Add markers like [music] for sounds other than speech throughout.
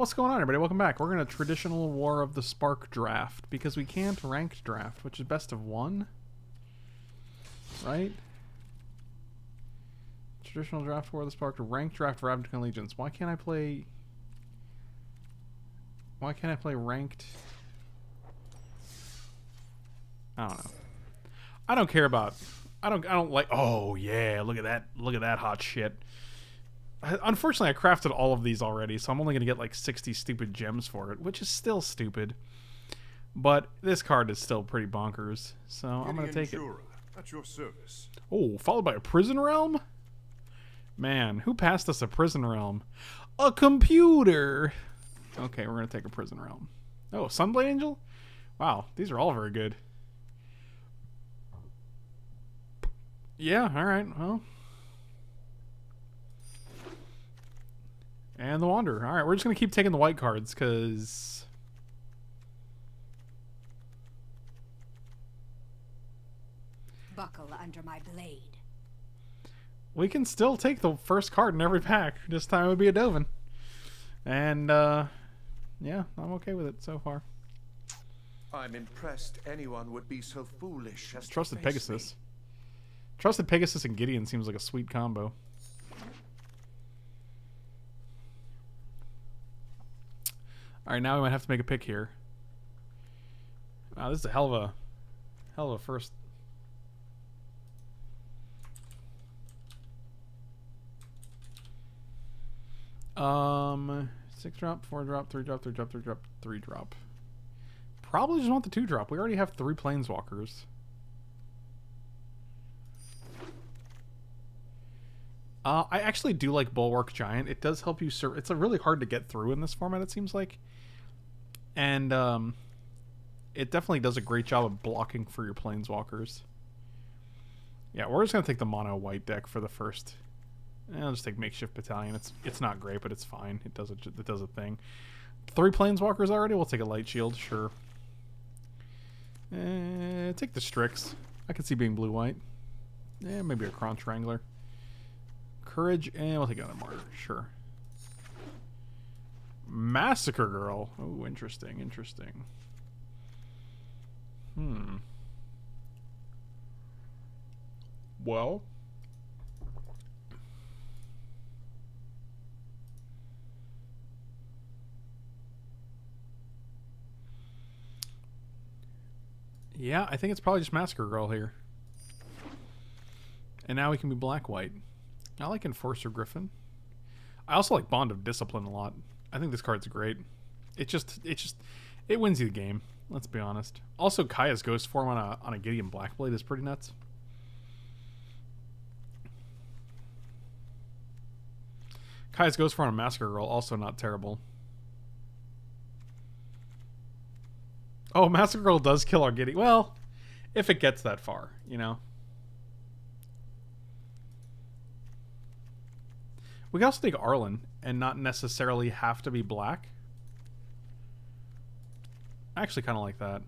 What's going on, everybody? Welcome back. We're going to traditional War of the Spark draft because we can't ranked draft, which is best of one. Right? Traditional draft War of the Spark, ranked draft for Ravnica Allegiance. Why can't I play... Why can't I play ranked... I don't know. I don't care about... I don't I don't like... Oh, yeah, look at that. Look at that hot shit. Unfortunately, I crafted all of these already, so I'm only going to get like 60 stupid gems for it, which is still stupid. But this card is still pretty bonkers, so I'm going to take it. At your service. Oh, followed by a prison realm? Man, who passed us a prison realm? A computer! Okay, we're going to take a prison realm. Oh, Sunblade Angel? Wow, these are all very good. Yeah, alright, well... And the Wanderer. Alright, we're just going to keep taking the white cards, because... Buckle under my blade. We can still take the first card in every pack. This time it would be a Dovin. And, uh... Yeah, I'm okay with it so far. I'm impressed anyone would be so foolish as Trusted to face Pegasus. Me. Trusted Pegasus and Gideon seems like a sweet combo. Alright, now we might have to make a pick here. Wow, this is a hell of a hell of a first Um six drop, four drop, three drop, three drop, three drop, three drop. Probably just want the two drop. We already have three planeswalkers. Uh, I actually do like Bulwark Giant. It does help you serve. It's a really hard to get through in this format. It seems like, and um, it definitely does a great job of blocking for your planeswalkers. Yeah, we're just gonna take the mono white deck for the first. Eh, I'll just take makeshift battalion. It's it's not great, but it's fine. It does a it does a thing. Three planeswalkers already. We'll take a light shield, sure. Eh, take the Strix. I could see being blue white. Yeah, maybe a Kronch Wrangler. Courage, and we'll take another martyr, sure. Massacre Girl. Oh, interesting, interesting. Hmm. Well. Yeah, I think it's probably just Massacre Girl here. And now we can be black-white. I like Enforcer Griffin. I also like Bond of Discipline a lot. I think this card's great. It just it just it wins you the game. Let's be honest. Also, Kaya's Ghost form on a on a Gideon Blackblade is pretty nuts. Kaya's Ghost form on a Massacre Girl also not terrible. Oh, Massacre Girl does kill our Gideon. Well, if it gets that far, you know. We can also take Arlinn and not necessarily have to be black. I actually kind of like that.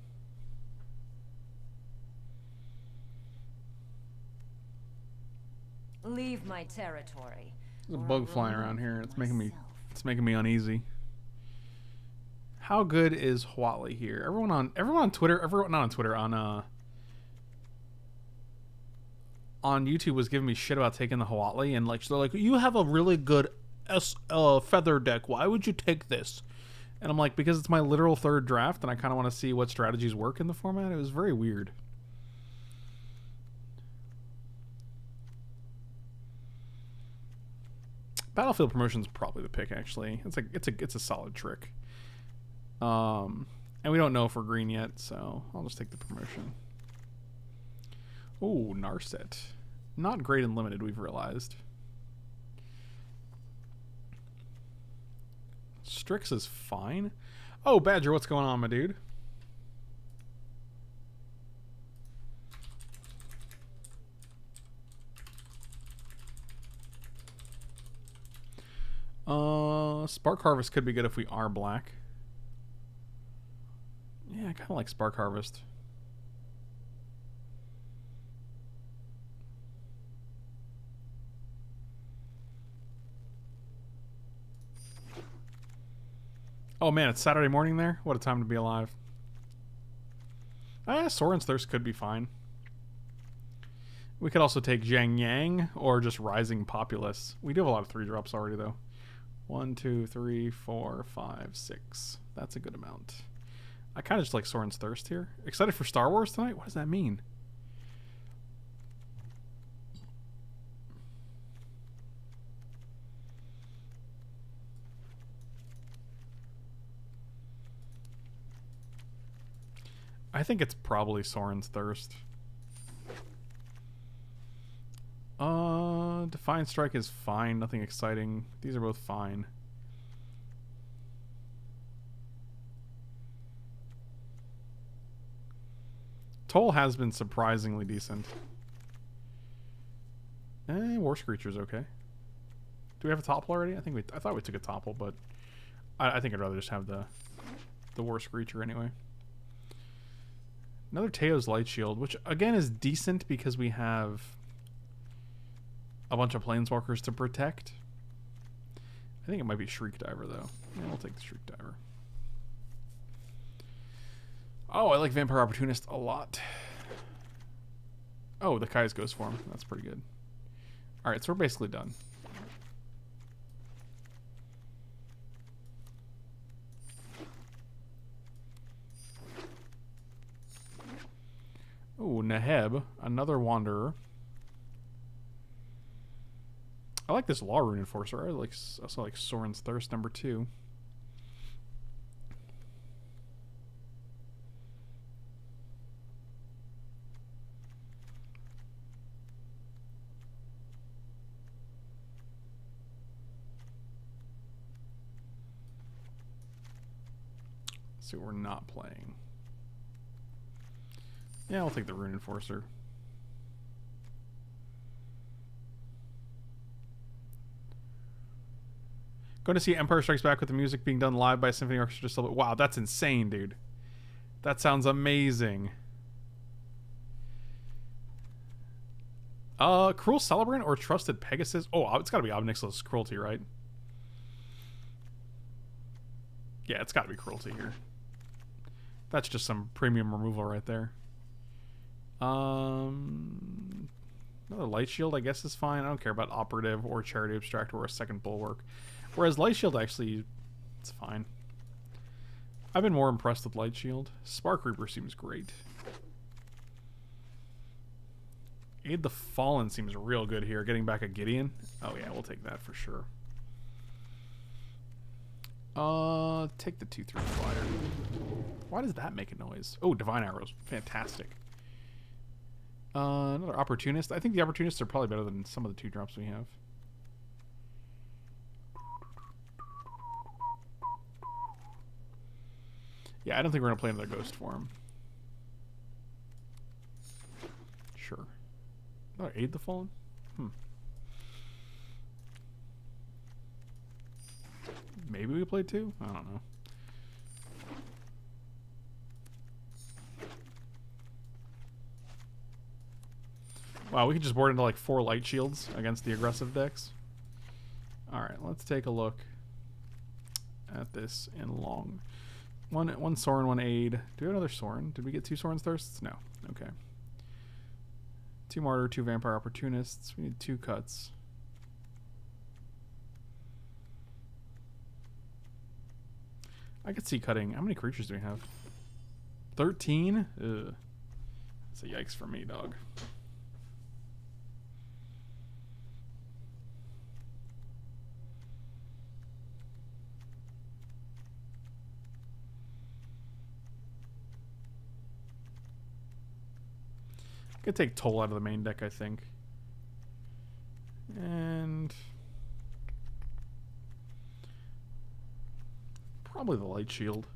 Leave my territory. There's a bug flying around here. It's making me it's making me uneasy. How good is Huatli here? Everyone on everyone on Twitter, everyone not on Twitter, on uh on YouTube was giving me shit about taking the Huatli and like they're like, You have a really good S uh feather deck. Why would you take this? And I'm like, because it's my literal third draft and I kinda want to see what strategies work in the format. It was very weird. Battlefield promotion's probably the pick actually. It's a it's a it's a solid trick. Um and we don't know if we're green yet, so I'll just take the promotion. Oh, Narset. Not great and limited, we've realized. Strix is fine. Oh, Badger, what's going on, my dude? Uh, Spark Harvest could be good if we are black. Yeah, I kind of like Spark Harvest. Oh man, it's Saturday morning there. What a time to be alive. Ah, Sorin's Thirst could be fine. We could also take Zhang Yang or just Rising Populace. We do have a lot of three drops already, though. One, two, three, four, five, six. That's a good amount. I kind of just like Sorin's Thirst here. Excited for Star Wars tonight? What does that mean? I think it's probably Sorin's Thirst. Uh, Defiant Strike is fine. Nothing exciting. These are both fine. Toll has been surprisingly decent. Eh, War Screecher's okay. Do we have a topple already? I think we. I thought we took a topple, but I, I think I'd rather just have the the War Screecher anyway. Another Teyo's Light Shield, which again is decent because we have a bunch of Planeswalkers to protect. I think it might be Shriek Diver though. Yeah, we'll take the Shriek Diver. Oh, I like Vampire Opportunist a lot. Oh, the Kaya's Ghost form. That's pretty good. Alright, so we're basically done. Oh, Neheb, another Wanderer. I like this Law Rune Enforcer. I like also like Sorin's Thirst number two. See we're not playing. Yeah, I'll take the Rune Enforcer. Going to see Empire Strikes Back with the music being done live by a symphony orchestra. Wow, that's insane, dude. That sounds amazing. Uh, Cruel Celebrant or Trusted Pegasus? Oh, it's got to be Ob Nixilis Cruelty, right? Yeah, it's got to be Cruelty here. That's just some premium removal right there. Um, another Light Shield, I guess, is fine. I don't care about Operative or Charity Extractor or a second Bulwark. Whereas Light Shield actually, it's fine. I've been more impressed with Light Shield. Spark Reaper seems great. Aid the Fallen seems real good here. Getting back a Gideon. Oh yeah, we'll take that for sure. Uh, take the 2-3 flyer. Why does that make a noise? Oh, Divine Arrows. Fantastic. Uh, another Opportunist. I think the Opportunists are probably better than some of the two drops we have. Yeah, I don't think we're going to play another Ghost form. Sure. Oh, Aid the Fallen? Hmm. Maybe we play two? I don't know. Wow, we could just board into like four light shields against the aggressive decks. Alright, let's take a look at this in long. One one Sorin, one aid. Do we have another Sorin? Did we get two Sorin's Thirsts? No. Okay. Two Martyr, two Vampire Opportunists. We need two cuts. I could see cutting. How many creatures do we have? 13? Ugh. That's a yikes for me, dog. Could take Toll out of the main deck, I think. And... Probably the Light Shield.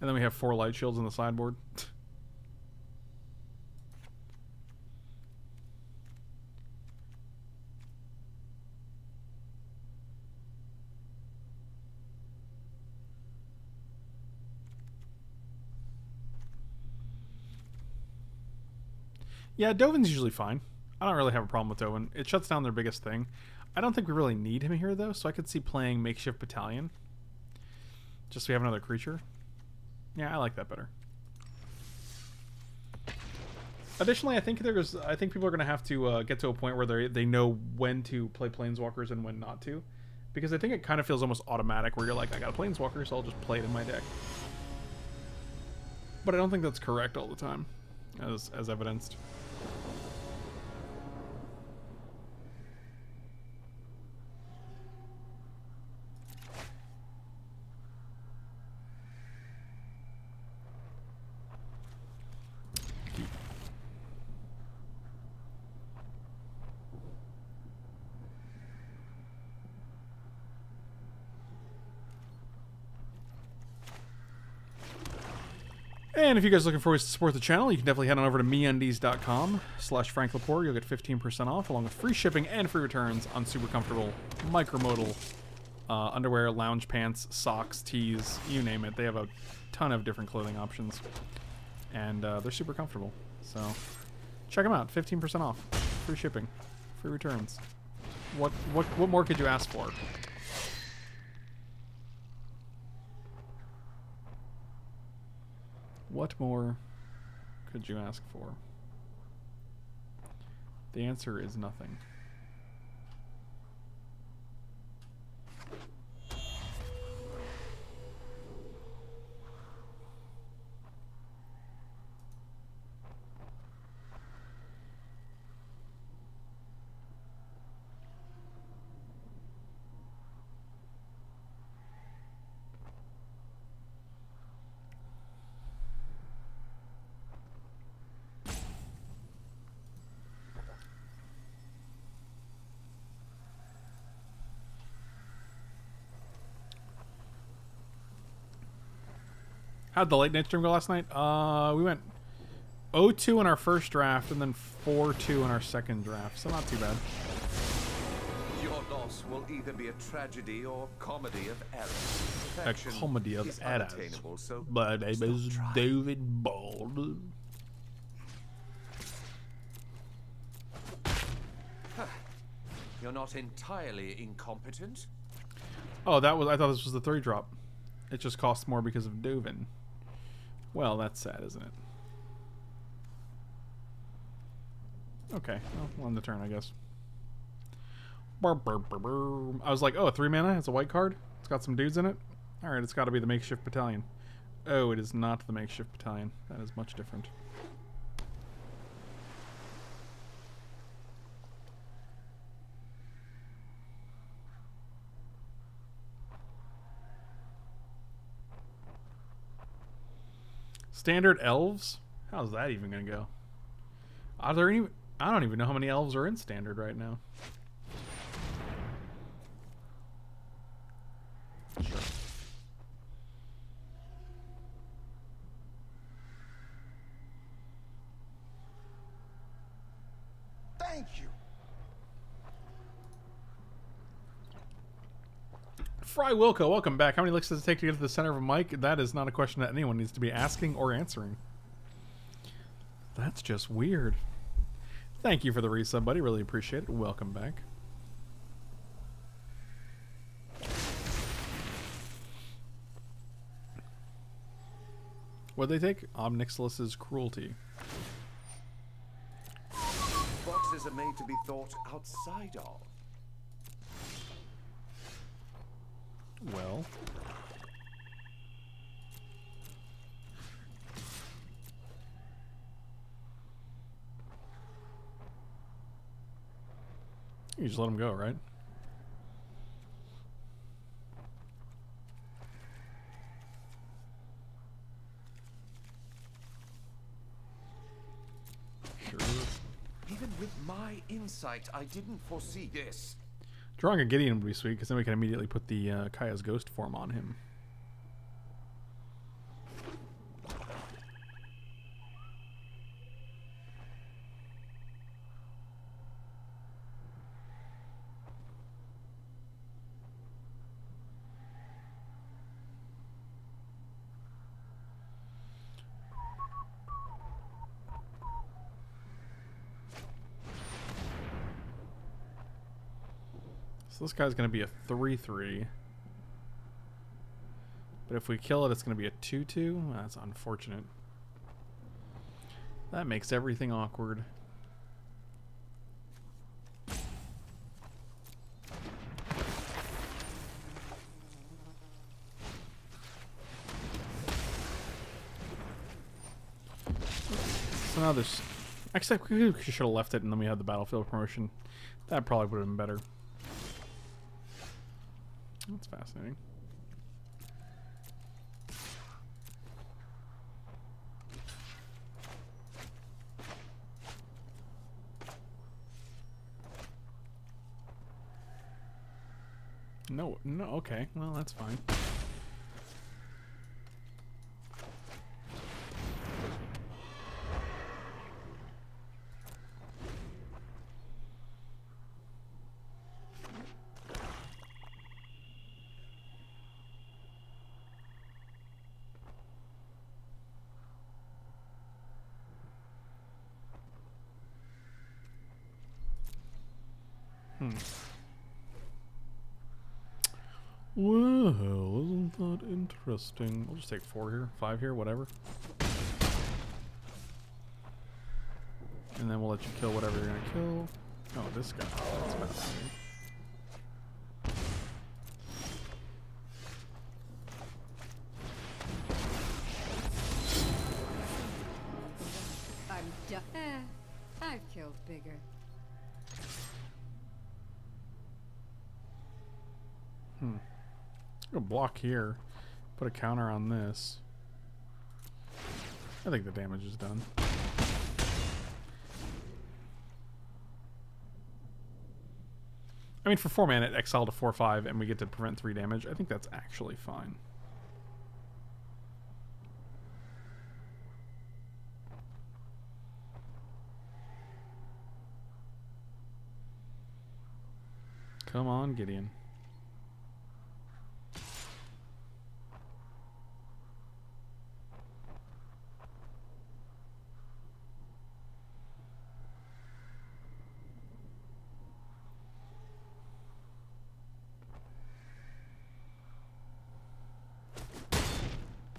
And then we have four light shields on the sideboard. [laughs] Yeah, Dovin's usually fine. I don't really have a problem with Dovin. It shuts down their biggest thing. I don't think we really need him here though, so I could see playing makeshift battalion. Just so we have another creature. Yeah, I like that better. Additionally, I think there's I think people are going to have to uh, get to a point where they they know when to play planeswalkers and when not to, because I think it kind of feels almost automatic where you're like I got a planeswalker, so I'll just play it in my deck. But I don't think that's correct all the time, as as evidenced. If you guys looking for ways to support the channel, you can definitely head on over to meundies.com slash Frank Lepore. You'll get 15% off along with free shipping and free returns on super comfortable, micromodal uh, underwear, lounge pants, socks, tees, you name it. They have a ton of different clothing options. And uh, they're super comfortable. So check them out. 15% off. Free shipping. Free returns. What, what, what more could you ask for? What more could you ask for? The answer is nothing. How'd the late night stream go last night? Uh, we went 0-2 in our first draft and then 4-2 in our second draft, so not too bad. Your loss will either be a tragedy or comedy of errors. A comedy of errors. so My name is trying. David Bald. You're not entirely incompetent. Oh, that was I thought this was the three drop. It just costs more because of Dovin. Well, that's sad, isn't it? Okay, well, on the turn, I guess. Brr, brr, brr. I was like, oh, a three mana? It's a white card? It's got some dudes in it? Alright, it's got to be the makeshift battalion. Oh, it is not the makeshift battalion. That is much different. Standard elves? How's that even gonna go? Are there any? I don't even know how many elves are in standard right now. Sure. Thank you. Fry Wilco, welcome back. How many licks does it take to get to the center of a mic? That is not a question that anyone needs to be asking or answering. That's just weird. Thank you for the resub, buddy. Really appreciate it. Welcome back. What'd they take? Ob Nixilis's cruelty. Boxes are made to be thought outside of. Well. You just let him go, right? Sure. Even with my insight, I didn't foresee this. Drawing a Gideon would be sweet because then we can immediately put the uh, Kaya's ghost form on him. Guy's going to be a 3-3. But if we kill it, it's going to be a 2-2. That's unfortunate. That makes everything awkward. So now there's... Actually, we should have left it and then we had the battlefield promotion. That probably would have been better. That's fascinating. No, no, okay. Well, that's fine. Hmm. Well, isn't that interesting? We'll just take four here, five here, whatever. And then we'll let you kill whatever you're gonna kill. Oh, this guy. That's done. Eh, I've killed bigger. Hmm. Go block here. Put a counter on this. I think the damage is done. I mean, for 4 mana, exile to 4 5, and we get to prevent 3 damage. I think that's actually fine. Come on, Gideon.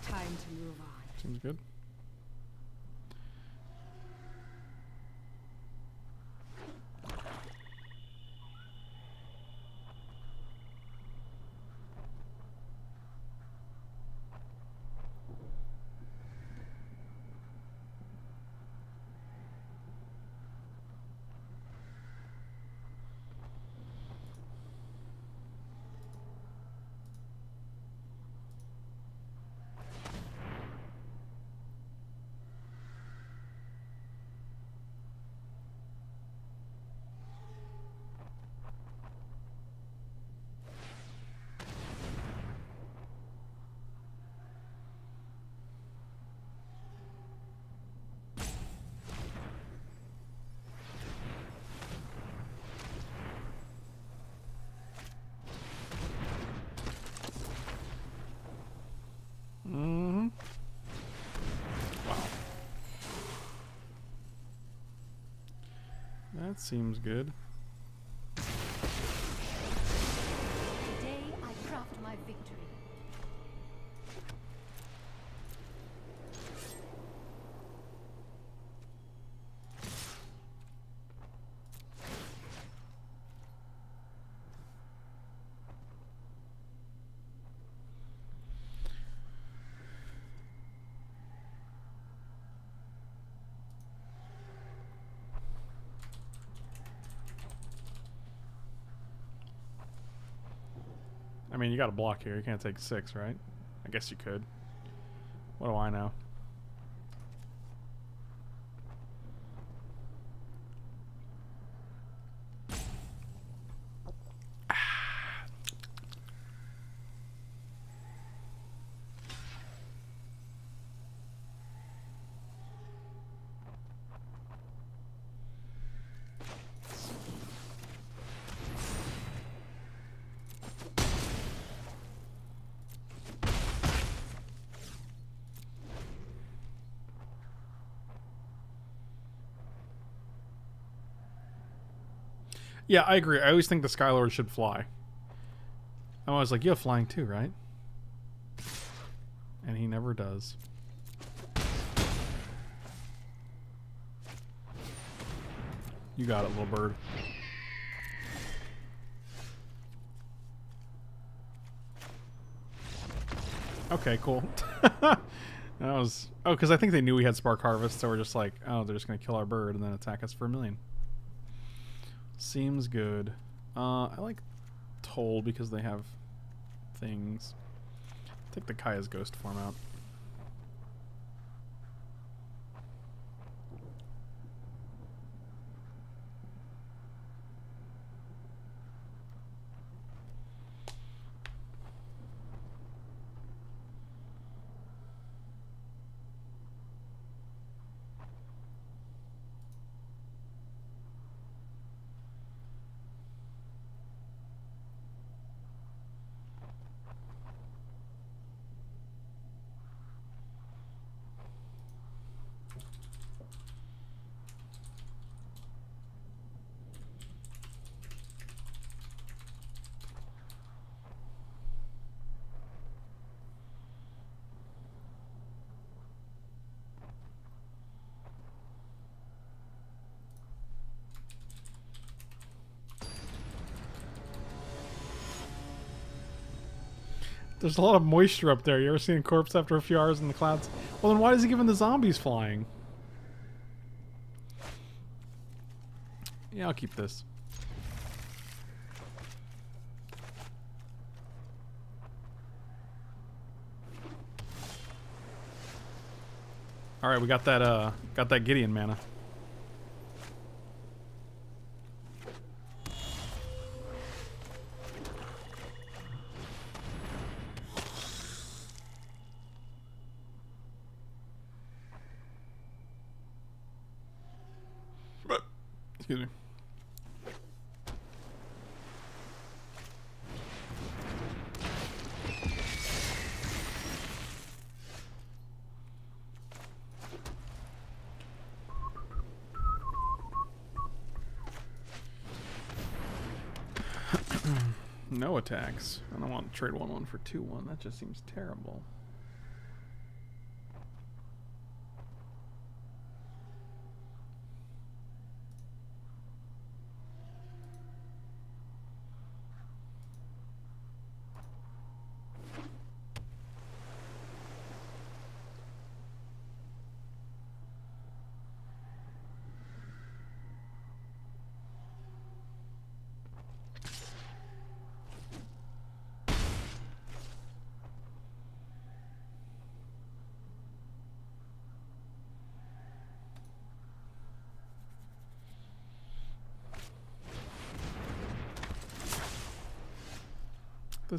Time to move on. Seems good. Mm-hmm. Wow. Seems good. I mean, you got a block here. You can't take six, right? I guess you could. What do I know? Yeah, I agree. I always think the Skylord should fly. I'm always like, you have flying too, right? And he never does. You got it, little bird. Okay, cool. [laughs] that was oh, because I think they knew we had Spark Harvest, so we're just like, oh, they're just gonna kill our bird and then attack us for a million. Seems good. Uh, I like Toll because they have things. Take the Kaya's ghost form out. There's a lot of moisture up there. You ever seen a corpse after a few hours in the clouds? Well, then why is he giving the zombies flying? Yeah, I'll keep this. All right, we got that. Uh, got that Gideon mana. Excuse me. no attacks. I don't want to trade 1 1 for 2 1. That just seems terrible.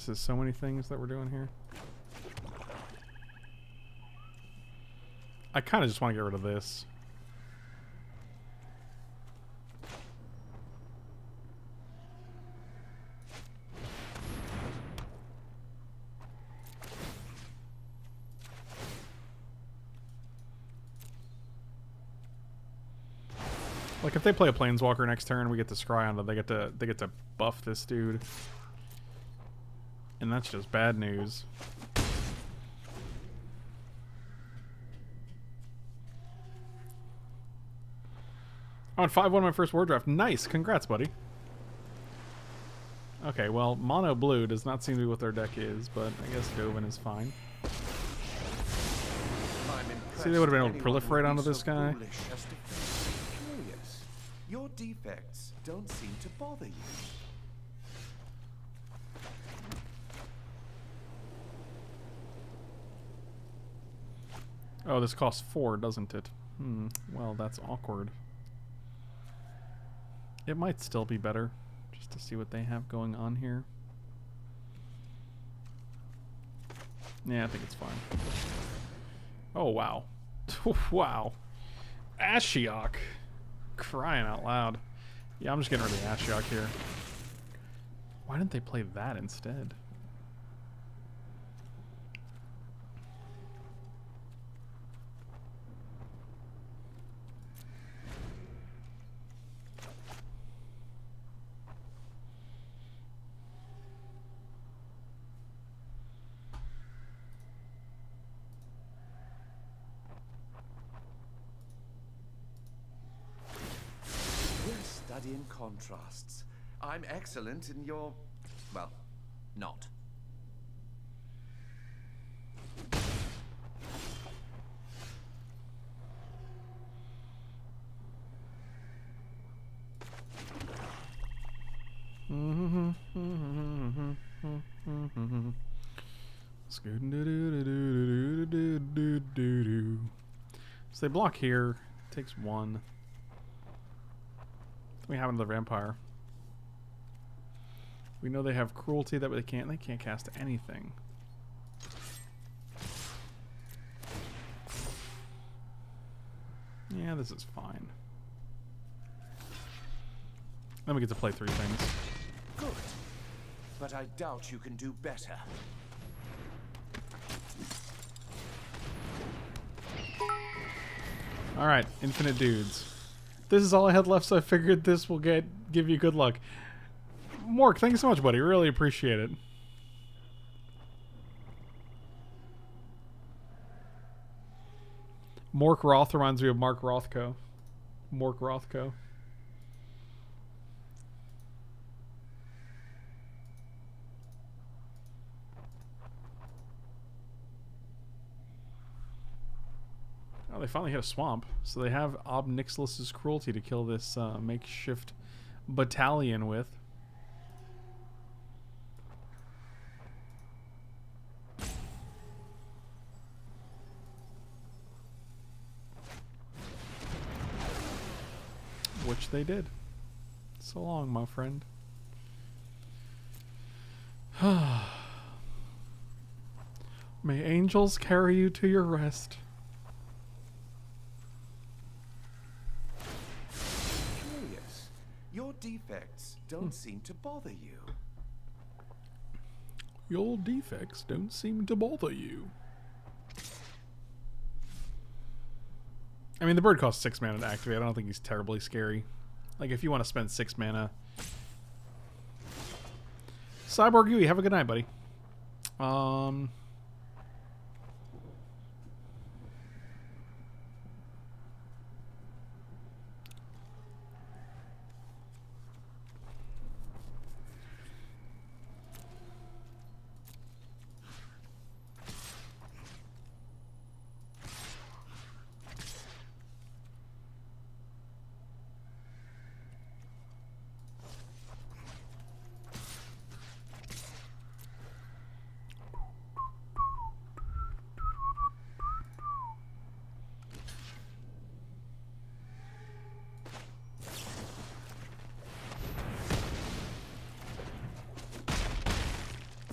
This is so many things that we're doing here. I kind of just want to get rid of this. Like if they play a planeswalker next turn, we get to scry on them. They get to they get to buff this dude. And that's just bad news. I went 5-1 my first war draft. Nice. Congrats, buddy. Okay, well, mono blue does not seem to be what their deck is, but I guess Dovin is fine. See, they would have been able to proliferate onto this guy. Curious. Your defects don't seem to bother you. Oh, this costs four, doesn't it? Hmm, well, that's awkward. It might still be better, just to see what they have going on here. Yeah, I think it's fine. Oh, wow. [laughs] wow. Ashiok. Crying out loud. Yeah, I'm just getting rid of Ashiok here. Why didn't they play that instead? Contrasts. I'm excellent and you're, well, not. So they block here. Takes one. We have another vampire. We know they have cruelty that they can't. They can't cast anything. Yeah, this is fine. Then we get to play three things. Good. But I doubt you can do better. All right, infinite dudes. This is all I had left, so I figured this will get give you good luck. Mork, thank you so much, buddy. Really appreciate it. Mork Roth reminds me of Mark Rothko. Mork Rothko. Oh, they finally hit a swamp. So they have Ob Nixilis's cruelty to kill this uh, makeshift battalion with. Which they did. So long, my friend. [sighs] May angels carry you to your rest. Curious. Your defects don't seem to bother you. Your defects don't seem to bother you. I mean, the bird costs six mana to activate. I don't think he's terribly scary. Like, if you want to spend six mana. Cyborg Yui, have a good night, buddy. Um.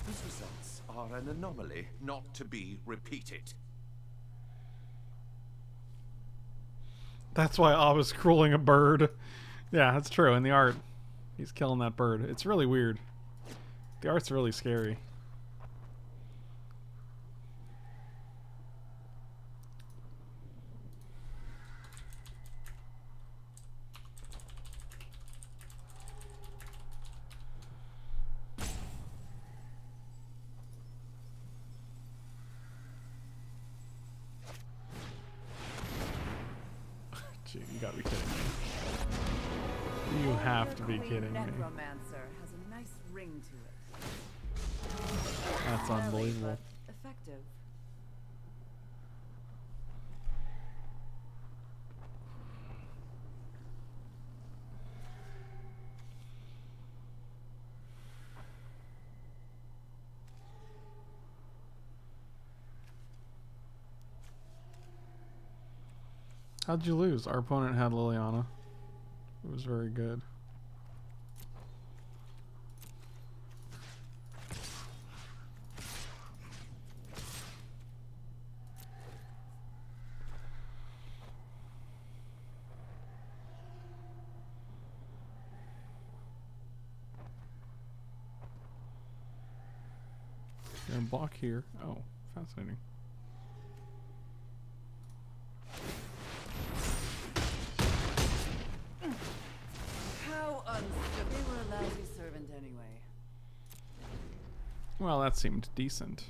These results are an anomaly not to be repeated. That's why I was crueling a bird. Yeah, that's true. In the art, he's killing that bird. It's really weird. The art's really scary. How'd you lose? Our opponent had Liliana. It was very good. Block here. Oh, fascinating. Seemed decent.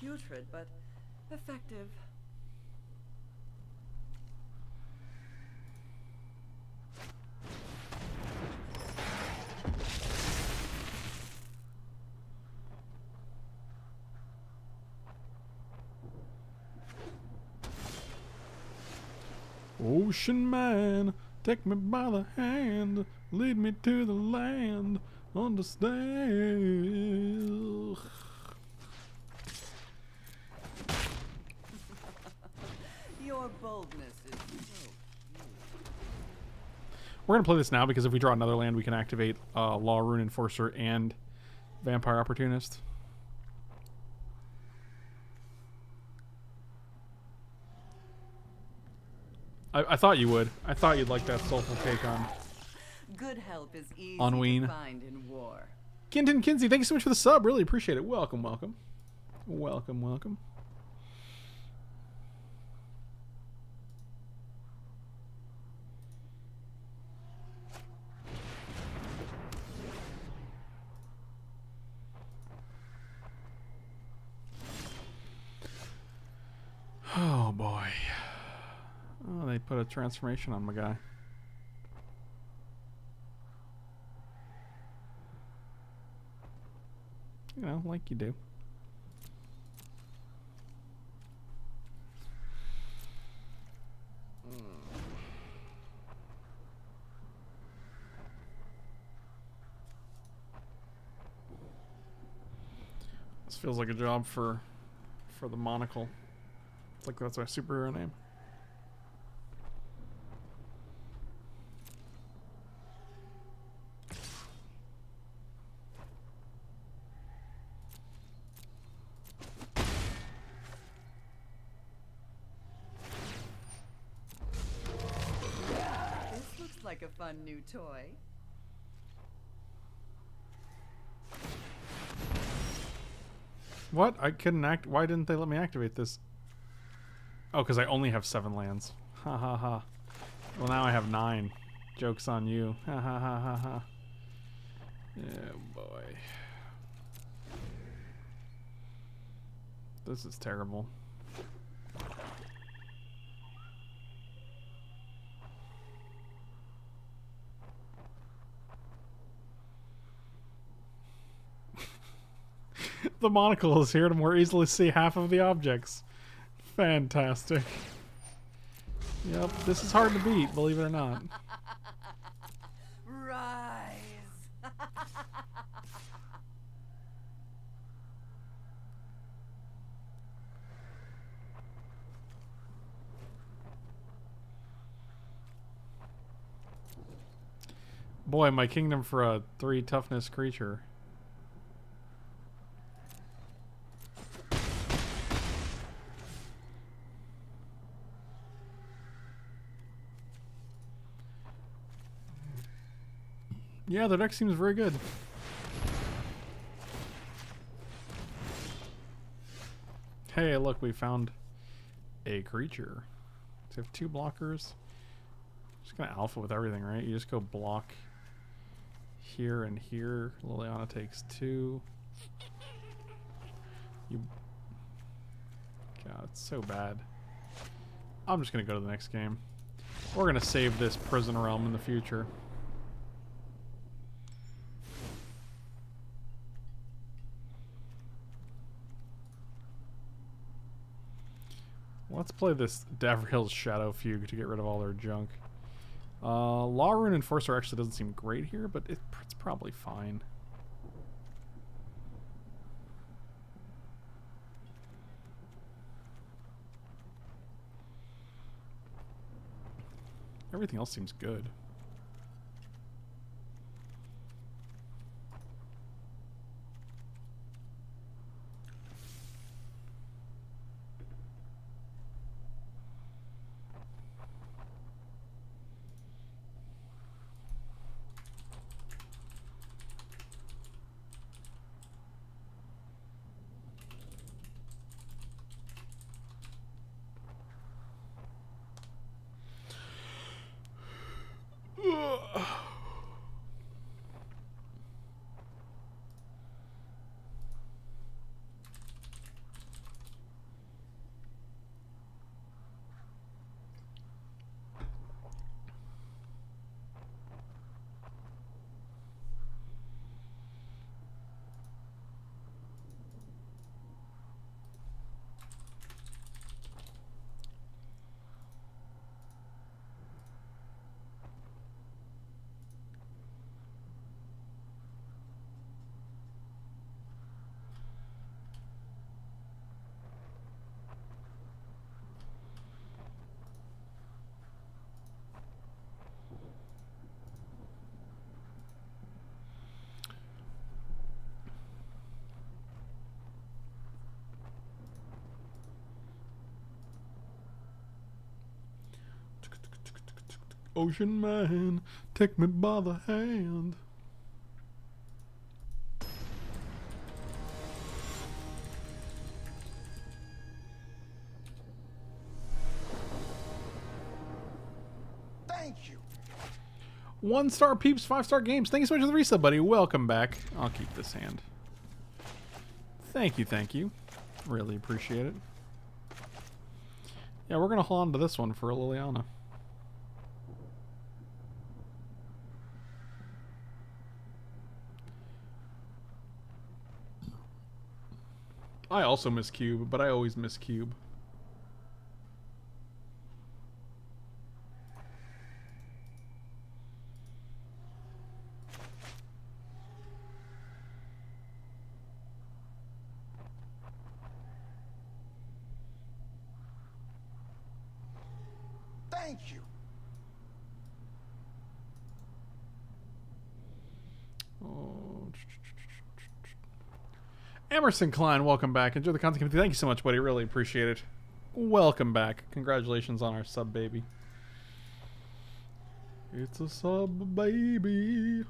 Putrid, but Effective. Ocean man, take me by the hand, lead me to the land. Understand? [laughs] Your boldness is so We're gonna play this now because if we draw another land, we can activate uh, Law Rune Enforcer and Vampire Opportunist. I, I thought you would. I thought you'd like that soulful take on. Good help is easy On Ween. to find in war. Kinton Kinsey, thank you so much for the sub. Really appreciate it. Welcome, welcome. Welcome, welcome. Oh boy. Oh, they put a transformation on my guy. You know, like you do. This feels like a job for for the monocle. It's like that's my superhero name. This looks like a fun new toy. What? I couldn't act. Why didn't they let me activate this? Oh, because I only have seven lands. Ha ha ha. Well, now I have nine. Joke's on you. Ha ha ha ha ha. Yeah, boy. This is terrible. The monocle is here to more easily see half of the objects. Fantastic. Yep, this is hard to beat, believe it or not. Rise. [laughs] Boy, my kingdom for a three toughness creature. Yeah, the deck seems very good. Hey, look, we found a creature. So we have two blockers. Just gonna alpha with everything, right? You just go block here and here. Liliana takes two. You. God, it's so bad. I'm just gonna go to the next game. We're gonna save this prison realm in the future. Let's play this Davriel's Shadowfugue to get rid of all their junk. Uh, Law Rune Enforcer actually doesn't seem great here, but it, it's probably fine. Everything else seems good. Ocean man, take me by the hand. Thank you. One star peeps, five star games. Thank you so much for the resub, buddy. Welcome back. I'll keep this hand. Thank you, thank you. Really appreciate it. Yeah, we're gonna hold on to this one for Liliana. I also miss Cube, but I always miss Cube. Thank you. Oh. Emerson Klein, welcome back. Enjoy the content. Thank you so much, buddy. Really appreciate it. Welcome back. Congratulations on our sub baby. It's a sub baby.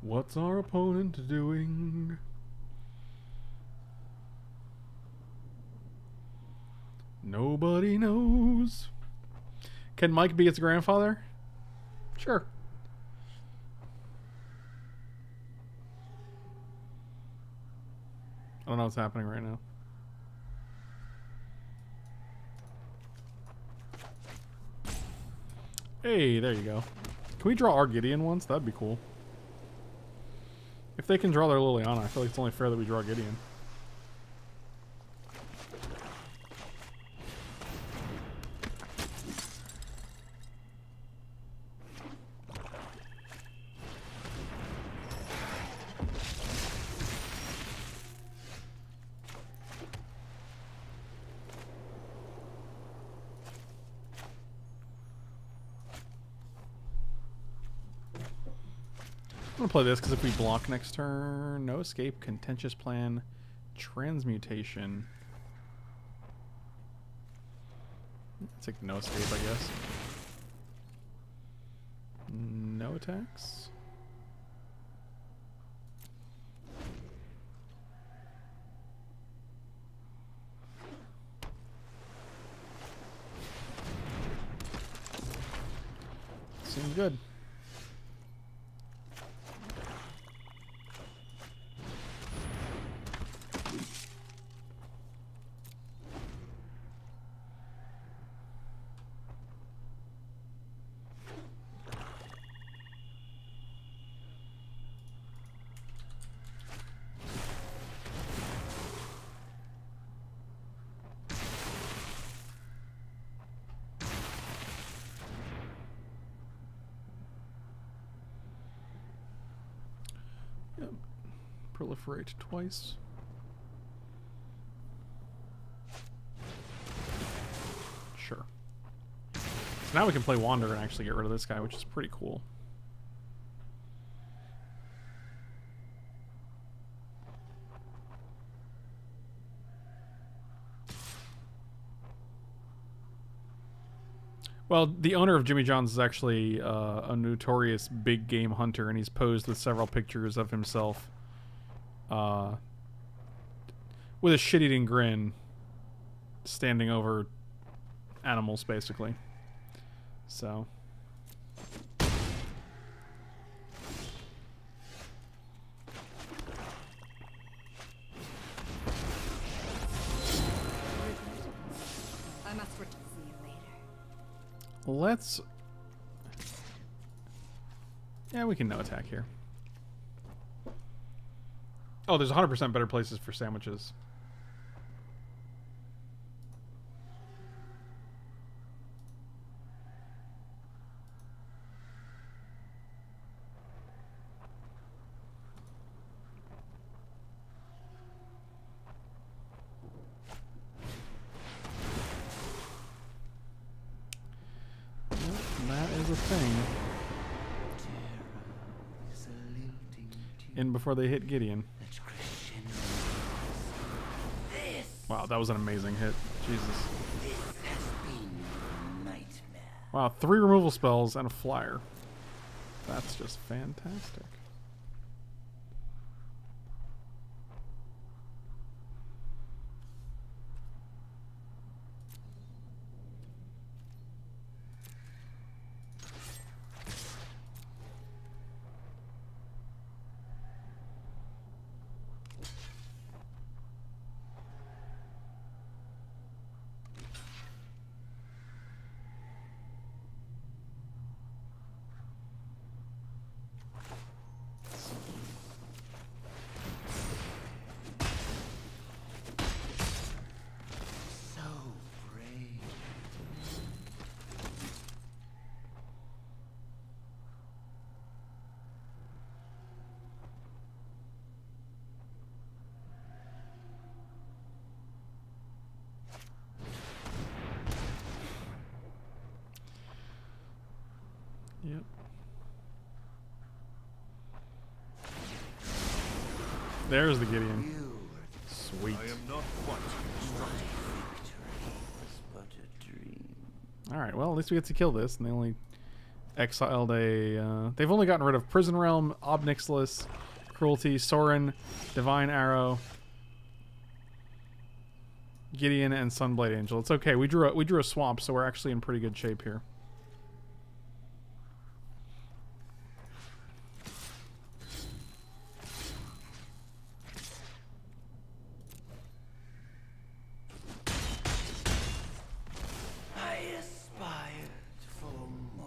What's our opponent doing? Nobody knows. Can Mike be its grandfather? Sure. I don't know what's happening right now. Hey, there you go. Can we draw our Gideon once? That'd be cool. If they can draw their Liliana, I feel like it's only fair that we draw Gideon. Gonna play this because if we block next turn, no escape, contentious plan, transmutation. It's like no escape, I guess. No attacks. Seems good. Yep. Proliferate twice. Sure. So now we can play Wander and actually get rid of this guy, which is pretty cool. Well, the owner of Jimmy John's is actually uh, a notorious big game hunter, and he's posed with several pictures of himself uh, with a shit eating grin standing over animals, basically. So. I must re- you later. Let's. Yeah, we can no attack here. Oh, there's 100% better places for sandwiches. That is a thing. In before they hit Gideon. Wow, that was an amazing hit. Jesus. Wow, three removal spells and a flyer. That's just fantastic. Yep. There's the Gideon. Sweet. I am not quite All right. Well, at least we get to kill this, and they only exiled a. Uh, they've only gotten rid of Prison Realm, Ob Nixilis, Cruelty, Sorin, Divine Arrow, Gideon, and Sunblade Angel. It's okay. We drew a, we drew a swamp, so we're actually in pretty good shape here. I aspired for more.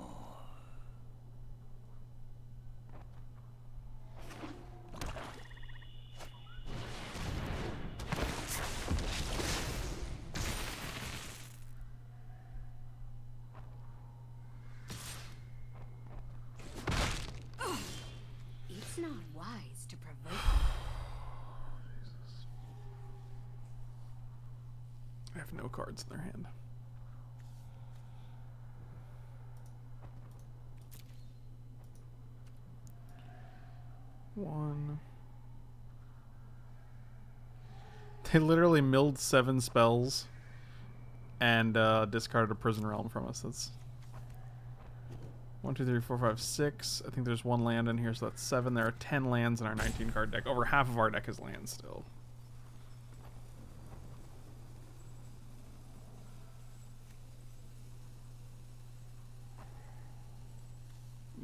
It's not wise to provoke They have no cards in their hand. One. They literally milled seven spells and uh, discarded a prison realm from us. That's one, two, three, four, five, six. I think there's one land in here, so that's seven. There are ten lands in our 19 card deck. Over half of our deck is land still.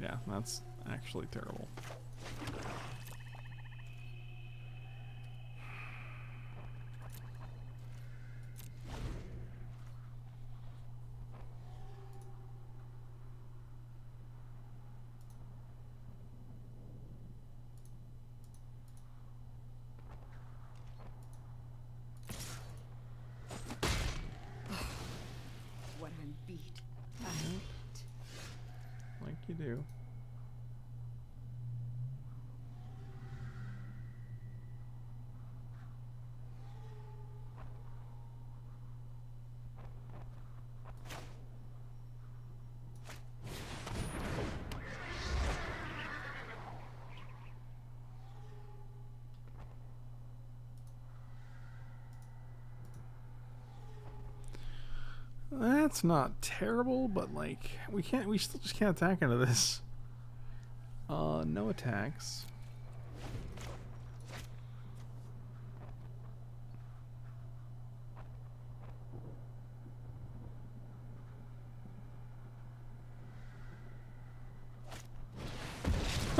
Yeah, that's actually terrible. what I'm beat. I hate. Like you do. That's not terrible, but like we can't we still just can't attack into this. Uh no attacks.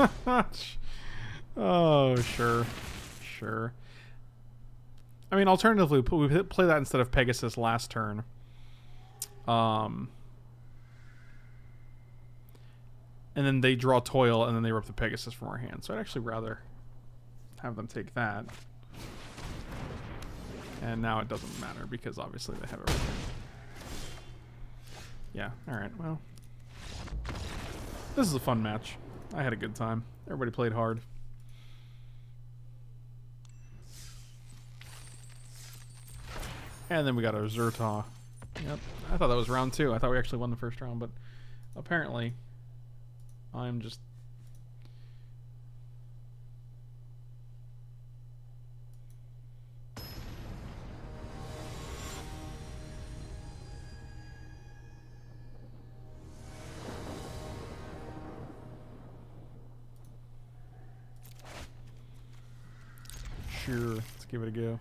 [laughs] oh, sure. Sure. I mean, alternatively, we play that instead of Pegasus last turn. Um, and then they draw Toll, and then they rip the Pegasus from our hand. So I'd actually rather have them take that. And now it doesn't matter because obviously they have everything. Yeah, alright, well. This is a fun match. I had a good time. Everybody played hard. And then we got our Zerta. Yep. I thought that was round two. I thought we actually won the first round, but apparently I'm just Sure, let's give it a go.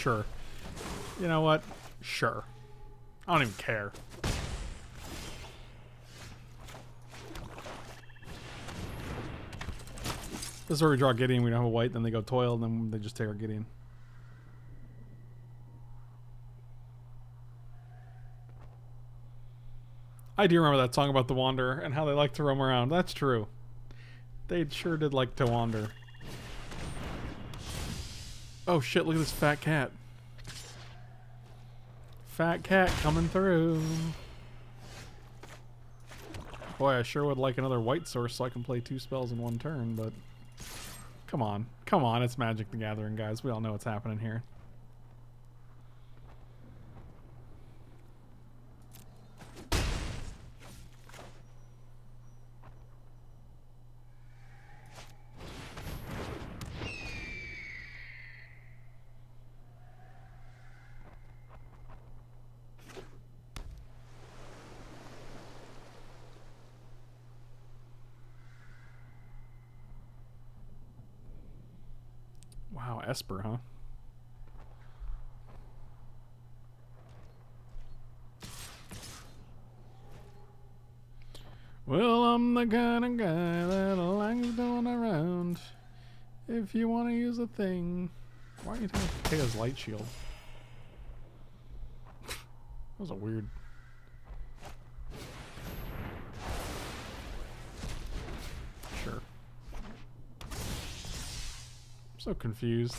Sure. You know what? Sure. I don't even care. This is where we draw Gideon. We don't have a white, then they go Toll, and then they just take our Gideon. I do remember that song about the Wanderer and how they like to roam around. That's true. They sure did like to wander. Oh shit, look at this fat cat. Fat cat coming through. Boy, I sure would like another white source so I can play two spells in one turn, but... Come on. Come on, it's Magic the Gathering, guys. We all know what's happening here. Wow, Esper, huh? Well, I'm the kind of guy that likes going around. If you want to use a thing, why are you taking his light shield? [laughs] that was a weird. Sure. I'm so confused.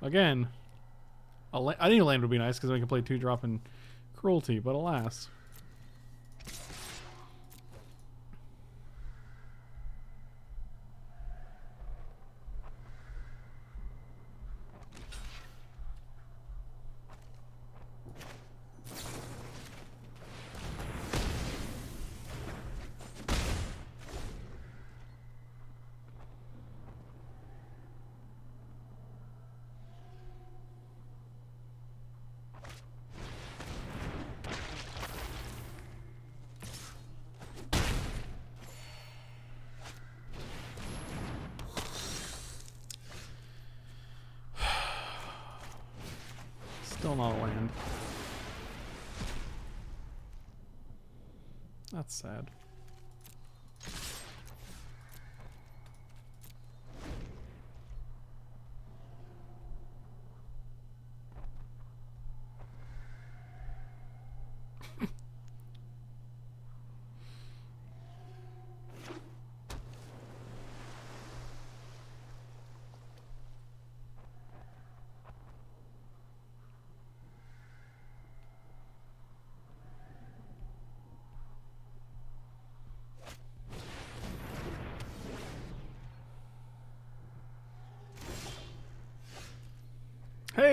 Again, I think a land would be nice because I can play two drop and cruelty, but alas. Still not a land. That's sad.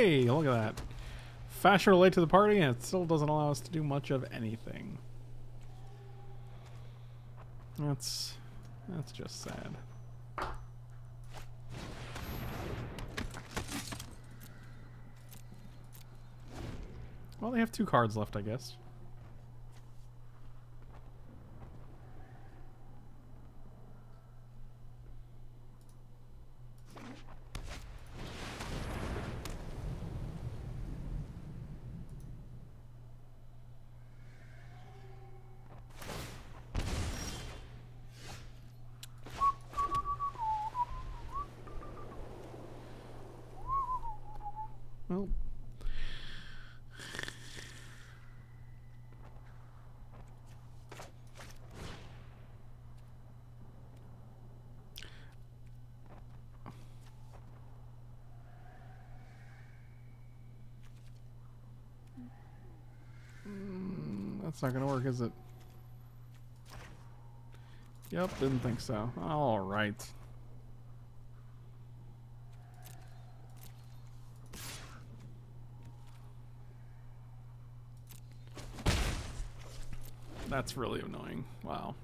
Hey, look at that. Fashion late to the party, and it still doesn't allow us to do much of anything. That's that's just sad. Well, they have two cards left, I guess. That's not gonna work, is it? Yep, didn't think so. Alright. That's really annoying. Wow.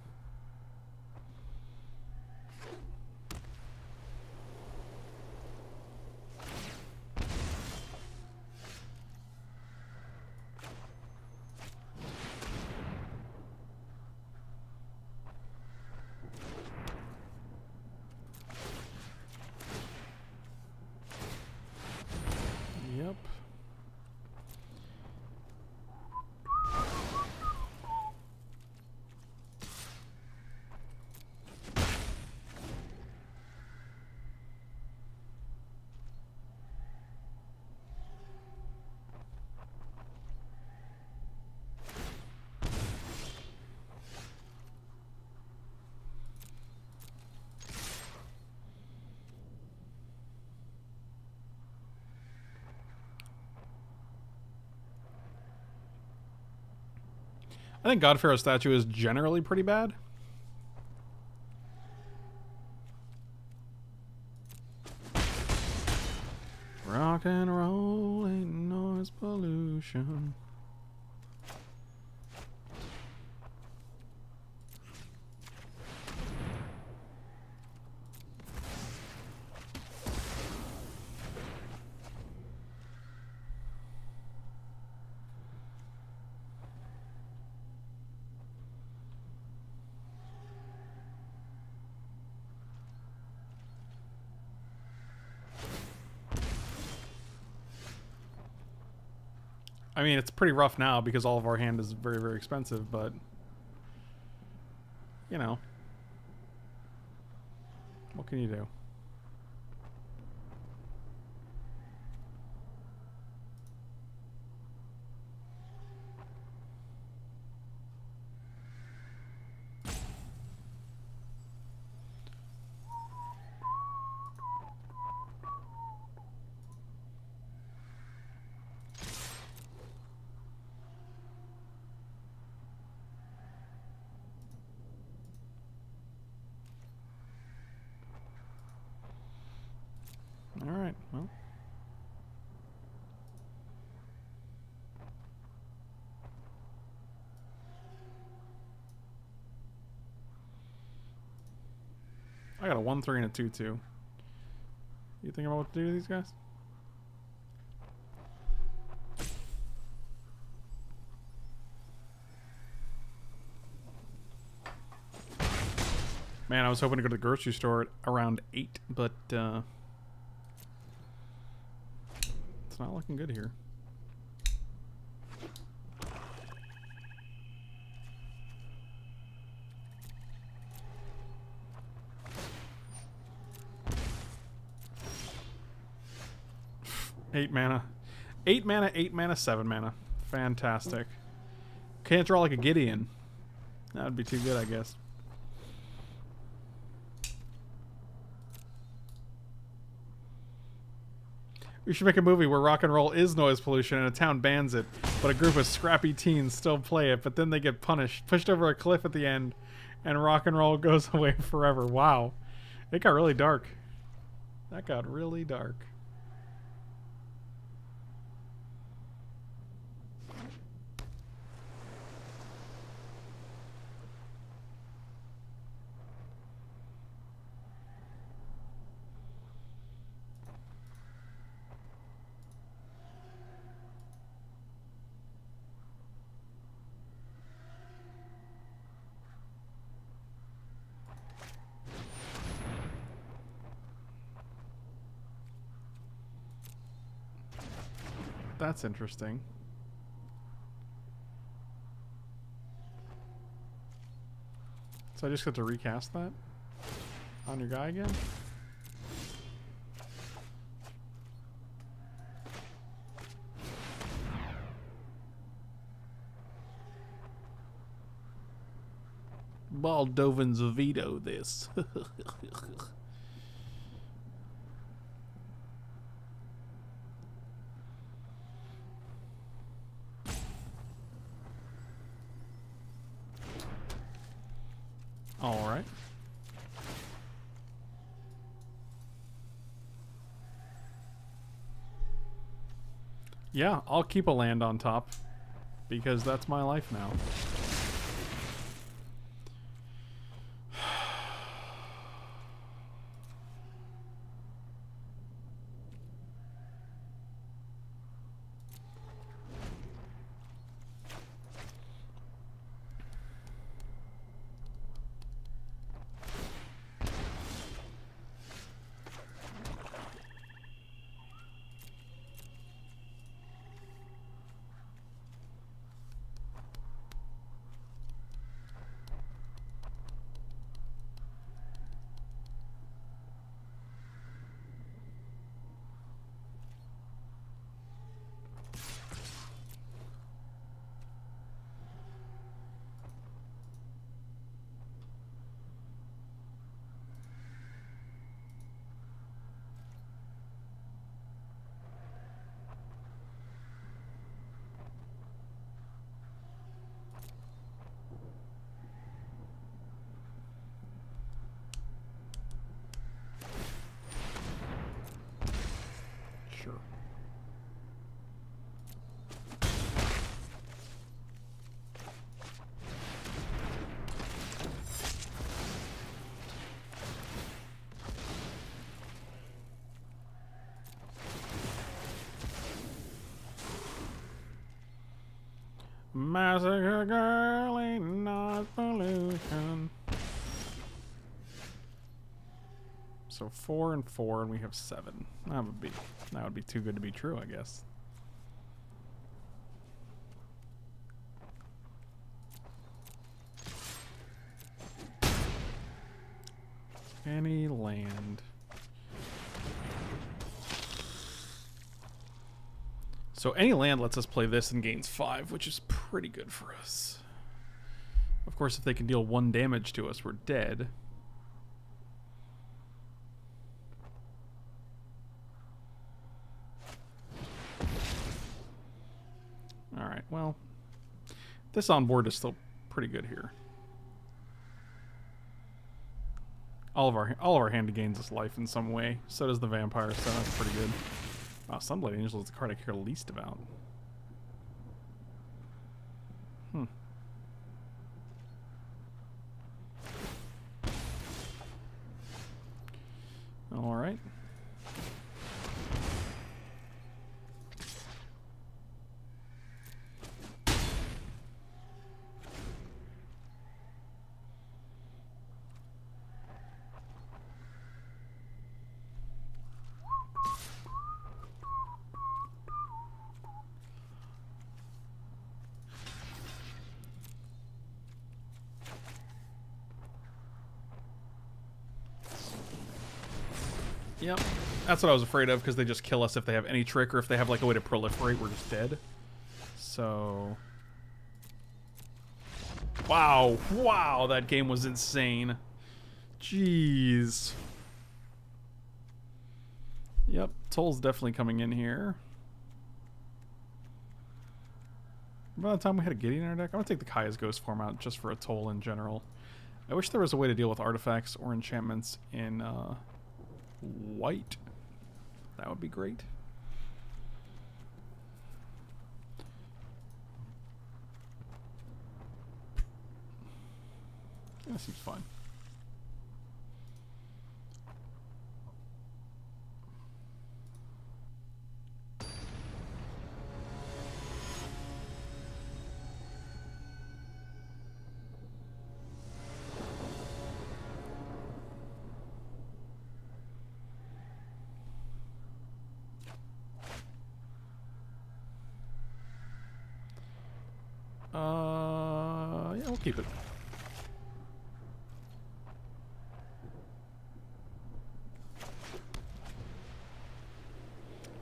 Yep. I think God statue is generally pretty bad. Rock and roll ain't noise pollution. I mean, it's pretty rough now because all of our hand is very, very expensive, but you know, what can you do? All right. Well. I got a 1 3 and a 2 2. You think about what to do to these guys? Man, I was hoping to go to the grocery store at around 8, but uh, it's not looking good here. Eight mana. Eight mana, eight mana, seven mana. Fantastic. Can't draw like a Gideon. That would be too good, I guess. We should make a movie where rock and roll is noise pollution and a town bans it, but a group of scrappy teens still play it, but then they get punished, pushed over a cliff at the end, and rock and roll [laughs] goes away forever. Wow. It got really dark. That got really dark. That's interesting. So I just got to recast that on your guy again? Baldovins veto this. [laughs] Yeah, I'll keep a land on top because that's my life now. Sure. Massacre girl ain't not pollution. So four and four, and we have seven. That would be that would be too good to be true, I guess. Any land. So any land lets us play this and gains five, which is pretty good for us. Of course, if they can deal one damage to us, we're dead. Alright, well, this on board is still pretty good here. All of our all of our hand gains us life in some way. So does the vampire, so that's pretty good. Wow, Sunblade Angel is the card I care least about. Hmm. Alright. Yep. That's what I was afraid of because they just kill us if they have any trick or if they have like a way to proliferate, we're just dead. So. Wow. Wow, that game was insane. Jeez. Yep, Toll's definitely coming in here. By the time we had a Gideon in our deck, I'm gonna take the Kaya's Ghostform out just for a Toll in general. I wish there was a way to deal with artifacts or enchantments in uh, white. That would be great. That seems fine. We'll keep it.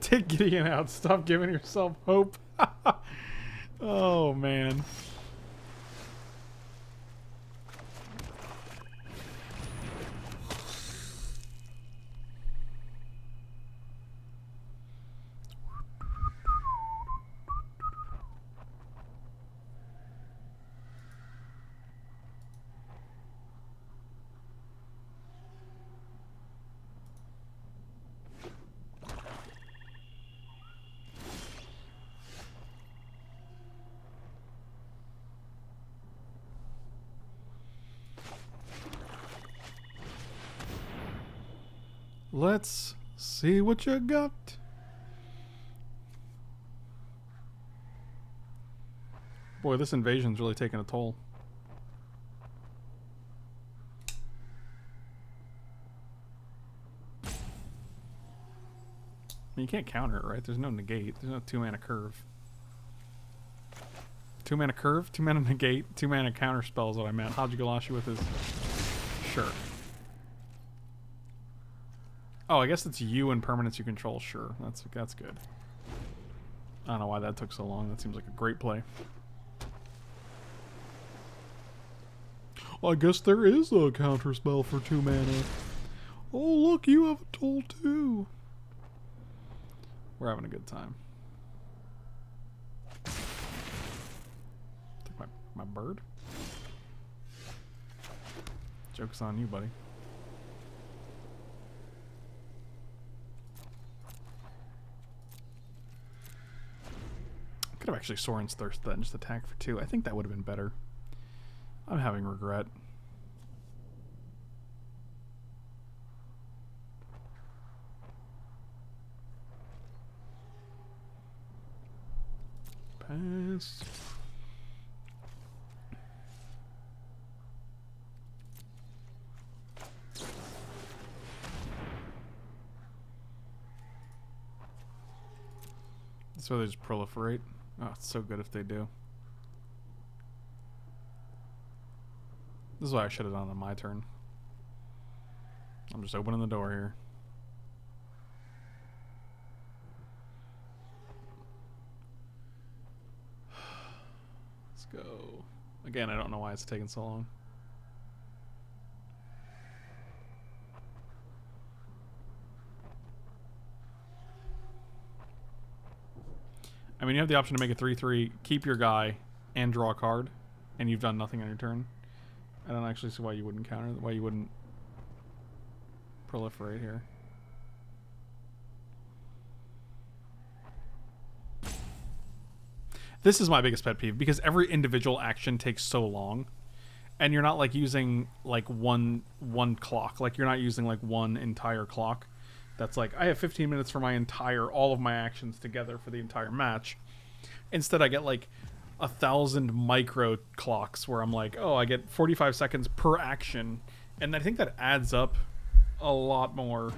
[laughs] Take Gideon out. Stop giving yourself hope. [laughs] oh, man. Let's see what you got. Boy, this invasion's really taking a toll. I mean, you can't counter it, right? There's no negate. There's no two mana curve. Two mana curve, two mana [laughs] negate, two mana counter spell is what I meant. Hajigalashi with his. Sure. Oh, I guess it's you and permanents you control. Sure, that's that's good. I don't know why that took so long. That seems like a great play. I guess there is a counter spell for two mana. Oh, look, you have a toll too. We're having a good time. Take my, my bird. Joke's on you, buddy. Could have actually Sorin's Thirst then, just attack for two. I think that would have been better. I'm having regret. Pass. So they just proliferate. Oh, it's so good if they do. This is why I should have done on my turn. I'm just opening the door here. [sighs] Let's go. Again, I don't know why it's taking so long. I mean, you have the option to make a 3-3, keep your guy, and draw a card, and you've done nothing on your turn. I don't actually see why you wouldn't counter, why you wouldn't proliferate here. This is my biggest pet peeve because every individual action takes so long and you're not like using like one one clock like you're not using like one entire clock that's like i have 15 minutes for my entire all of my actions together for the entire match instead i get like a thousand micro clocks where i'm like oh i get 45 seconds per action and i think that adds up a lot more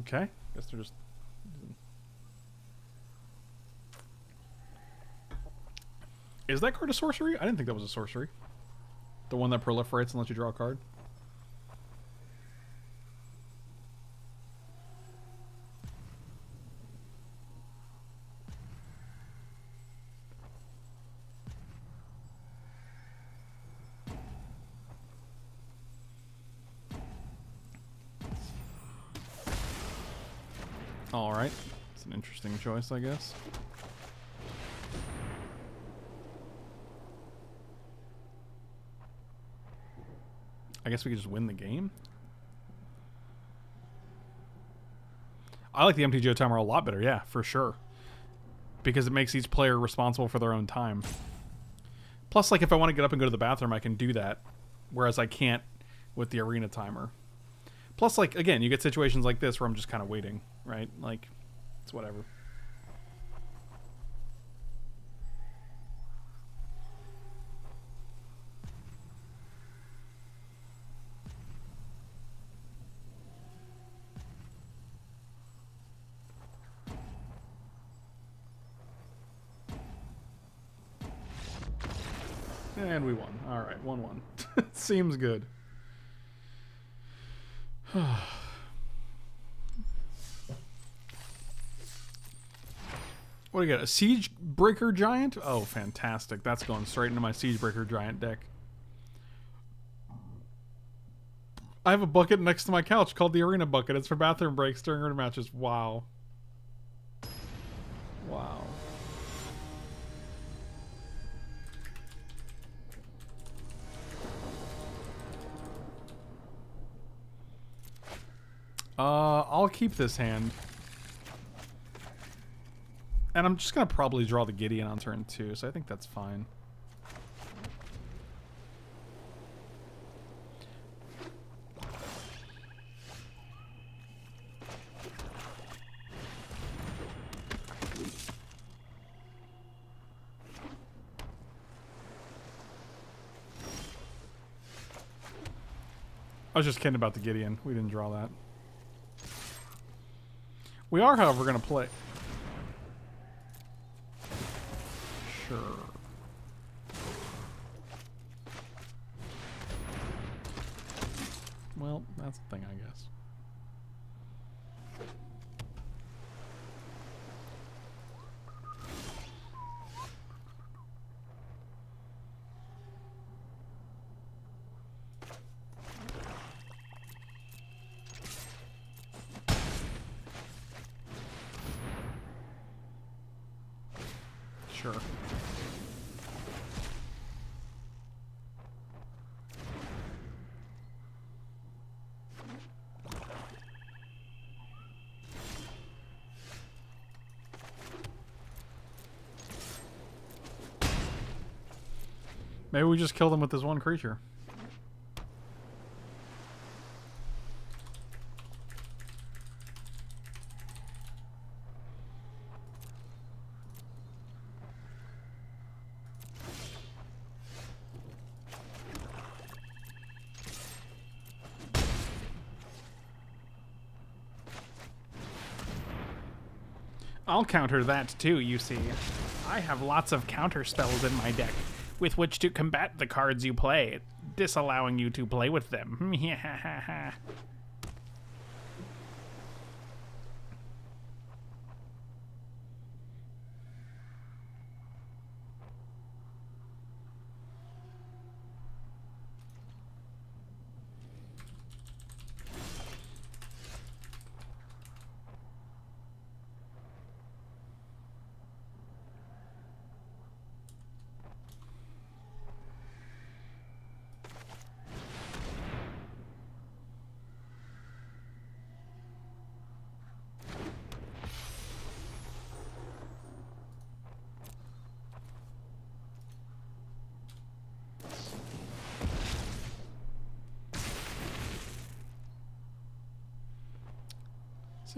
okay guess they're just Is that card a sorcery? I didn't think that was a sorcery. The one that proliferates and lets you draw a card. Alright. It's an interesting choice, I guess. I guess we could just win the game. I like the MTGO timer a lot better, yeah, for sure. Because it makes each player responsible for their own time. Plus, like, if I want to get up and go to the bathroom, I can do that. Whereas I can't with the arena timer. Plus, like, again, you get situations like this where I'm just kind of waiting, right? Like, it's whatever. Right, 1 1. [laughs] Seems good. [sighs] what do you got? A Siege Breaker Giant? Oh, fantastic. That's going straight into my Siege Breaker Giant deck. I have a bucket next to my couch called the Arena Bucket. It's for bathroom breaks during arena matches. Wow. Uh, I'll keep this hand. And I'm just going to probably draw the Gideon on turn two, so I think that's fine. I was just kidding about the Gideon. We didn't draw that. We are, however, going to play. Sure. Well, that's the thing, I guess. Sure. Maybe we just kill them with this one creature. I'll counter that too, you see. I have lots of counter spells in my deck with which to combat the cards you play, disallowing you to play with them. [laughs]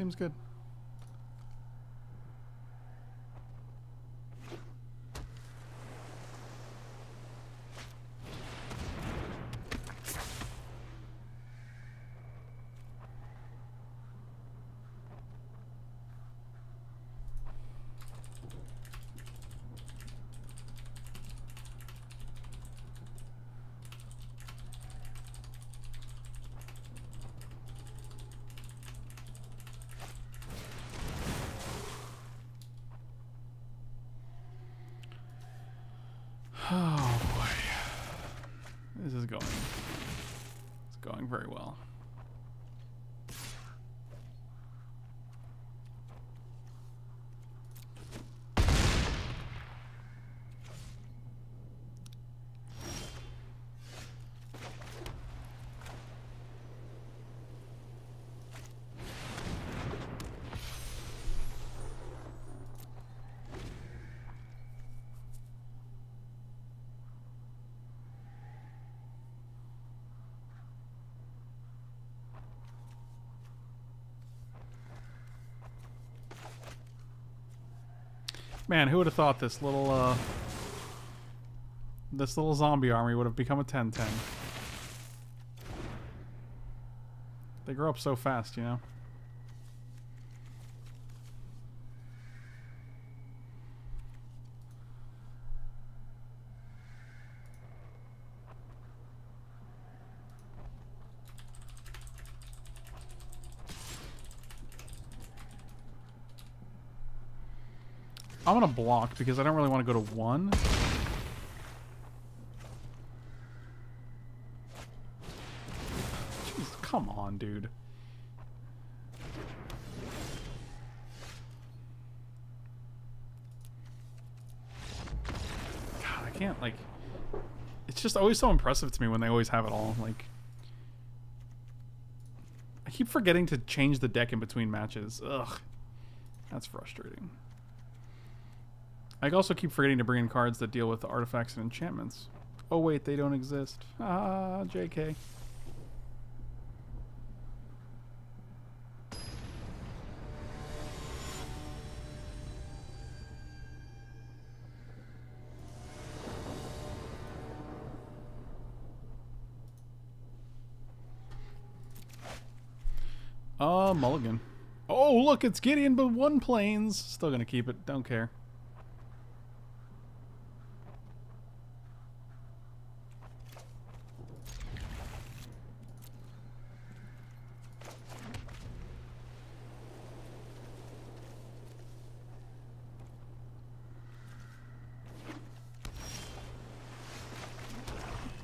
Seems good. Oh boy. This is going. It's going very well. Man, who would have thought this little uh this little zombie army would have become a 10-10. They grow up so fast, you know. I'm gonna block because I don't really want to go to one. Jeez, come on, dude. God, I can't like. It's just always so impressive to me when they always have it all. Like, I keep forgetting to change the deck in between matches. Ugh, that's frustrating. I also keep forgetting to bring in cards that deal with artifacts and enchantments. Oh wait, they don't exist. Ah, JK. Uh, Mulligan. Oh, look, it's Gideon, but one planes. Still gonna keep it. Don't care.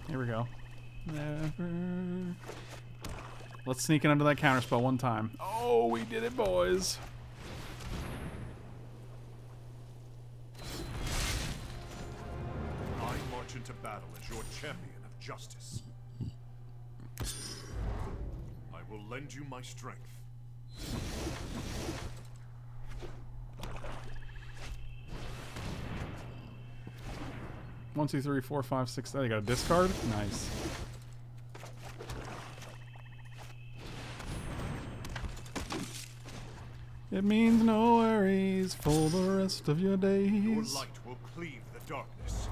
Here we go. Never. Let's sneak in under that counter spell one time. Oh, we did it, boys. I march into battle as your champion of justice. I will lend you my strength. One, two, three, four, five, six. There you got a discard. Nice. It means no worries for the rest of your Your days. light will cleave the darkness.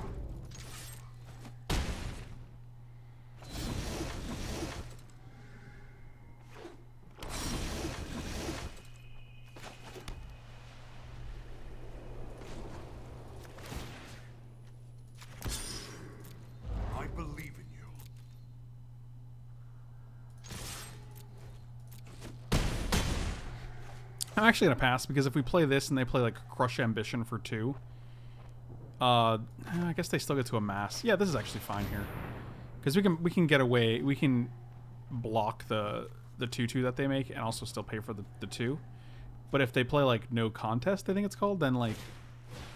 I believe in you. I'm actually gonna pass because if we play this and they play like Crush Ambition for two, uh, I guess they still get to amass. Yeah, this is actually fine here because we can we can get away. We can block the the two two that they make and also still pay for the the two. But if they play like no contest, I think it's called, then like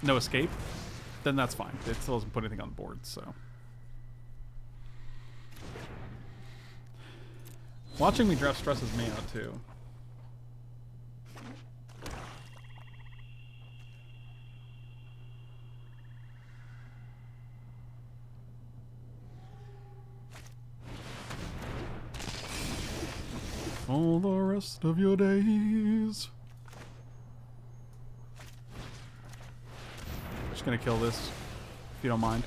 no escape, then that's fine. It still doesn't put anything on the board. So watching me draft stresses me out too. For the rest of your days. I'm Just gonna kill this, if you don't mind.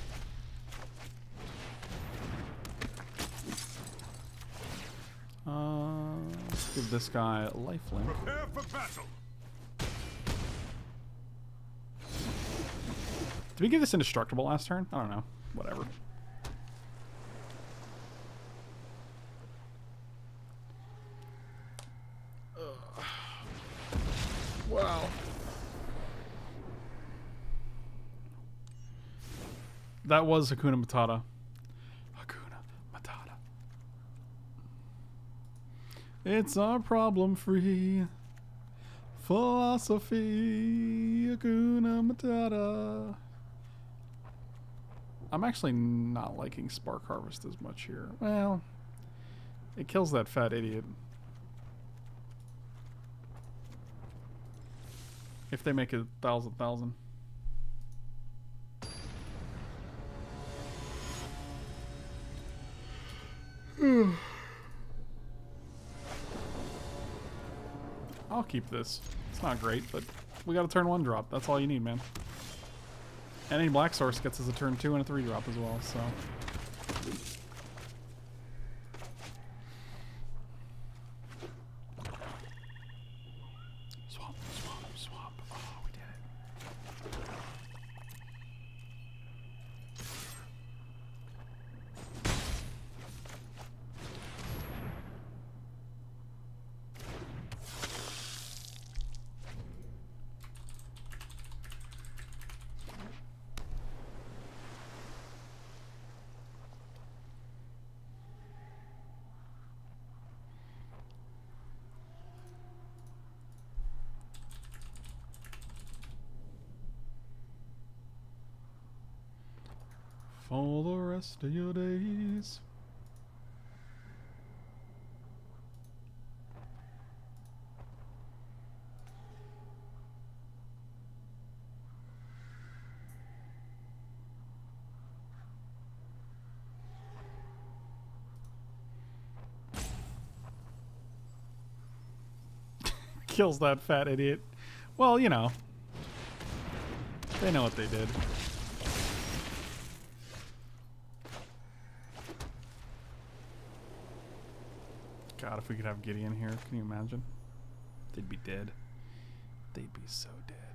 Uh, let's give this guy lifelink. Prepare for battle. Did we give this indestructible last turn? I don't know. Whatever. Ugh. Wow. That was Hakuna Matata. Hakuna Matata. It's our problem free philosophy. Hakuna Matata. I'm actually not liking Spark Harvest as much here. Well, it kills that fat idiot. If they make a thousand thousand. [sighs] I'll keep this. It's not great, but we got a turn one drop. That's all you need, man. And any black source gets us a turn two and a three drop as well, so. Swap, swap, swap. Oh, we did it. For the your days. [laughs] Kills that fat idiot. Well, you know. They know what they did. God, if we could have Gideon here, can you imagine? They'd be dead. They'd be so dead.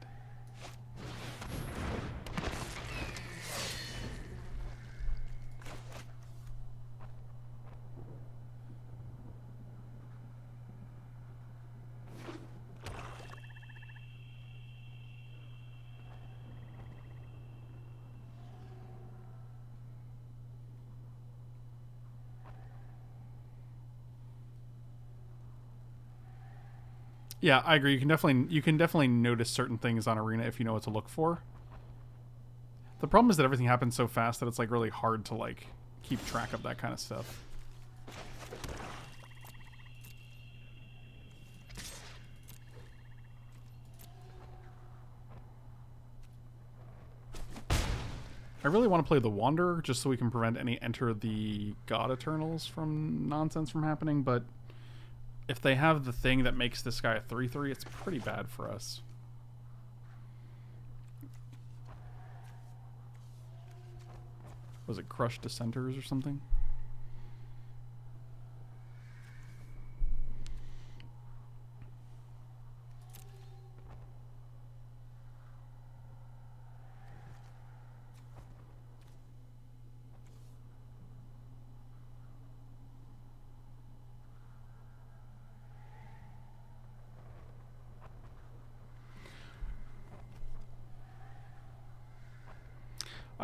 Yeah, I agree. You can definitely you can definitely notice certain things on Arena if you know what to look for. The problem is that everything happens so fast that it's like really hard to like keep track of that kind of stuff. I really want to play the Wanderer just so we can prevent any Enter the God Eternals from nonsense from happening, but if they have the thing that makes this guy a 3-3, it's pretty bad for us. Was it Crushed Dissenters or something?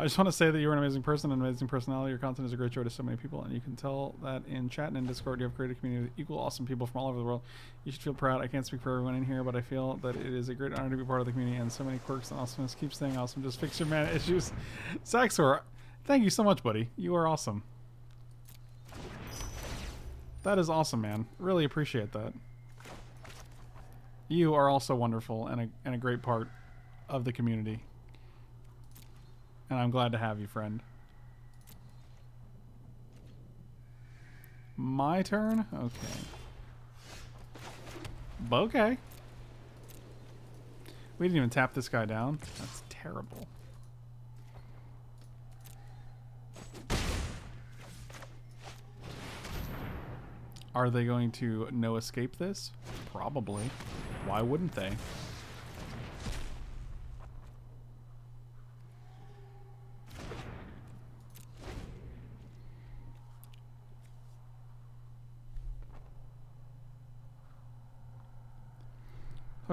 Just want to say that you're an amazing person, an amazing personality. Your content is a great joy to so many people, and you can tell that in chat and in Discord. You have created a community of equal awesome people from all over the world. You should feel proud. I can't speak for everyone in here, but I feel that it is a great honor to be part of the community, and so many quirks and awesomeness. Keep staying awesome. Just fix your man issues. [laughs] Saxor, thank you so much, buddy. You are awesome. That is awesome, man. Really appreciate that. You are also wonderful and a, and a great part of the community. And I'm glad to have you, friend. My turn? Okay. Okay. We didn't even tap this guy down. That's terrible. Are they going to no escape this? Probably. Why wouldn't they?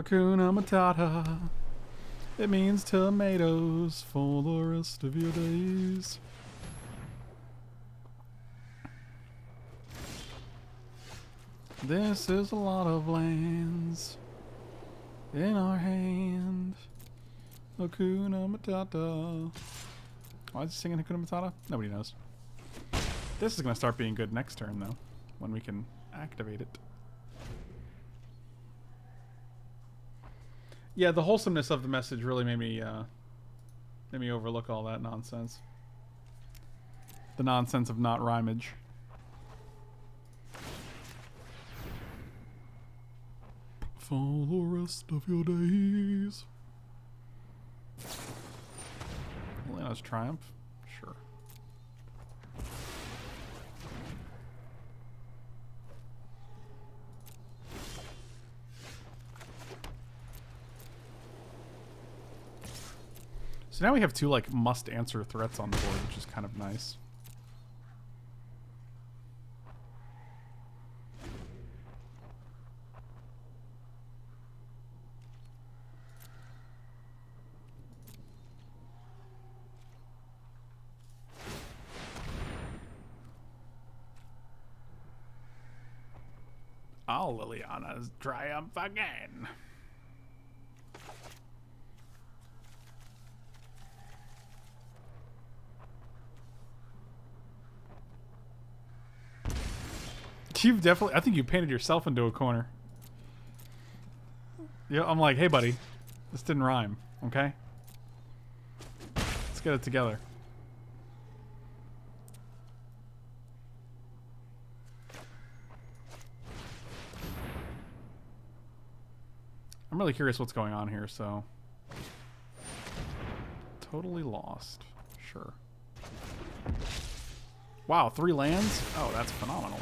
Hakuna Matata. It means tomatoes for the rest of your days. This is a lot of lands in our hand. Hakuna Matata. Why is he singing Hakuna Matata? Nobody knows. This is going to start being good next turn, though, when we can activate it. Yeah, the wholesomeness of the message really made me uh, made me overlook all that nonsense. The nonsense of not rhymage. For the rest of your days. Liliana's triumph? Sure. So now we have two like must answer threats on the board, which is kind of nice. Oh, Liliana's triumph again. You've definitely. I think you painted yourself into a corner. Yeah, I'm like, hey, buddy, this didn't rhyme. Okay, let's get it together. I'm really curious what's going on here, so. Totally lost. Sure. Wow, three lands? Oh, that's phenomenal.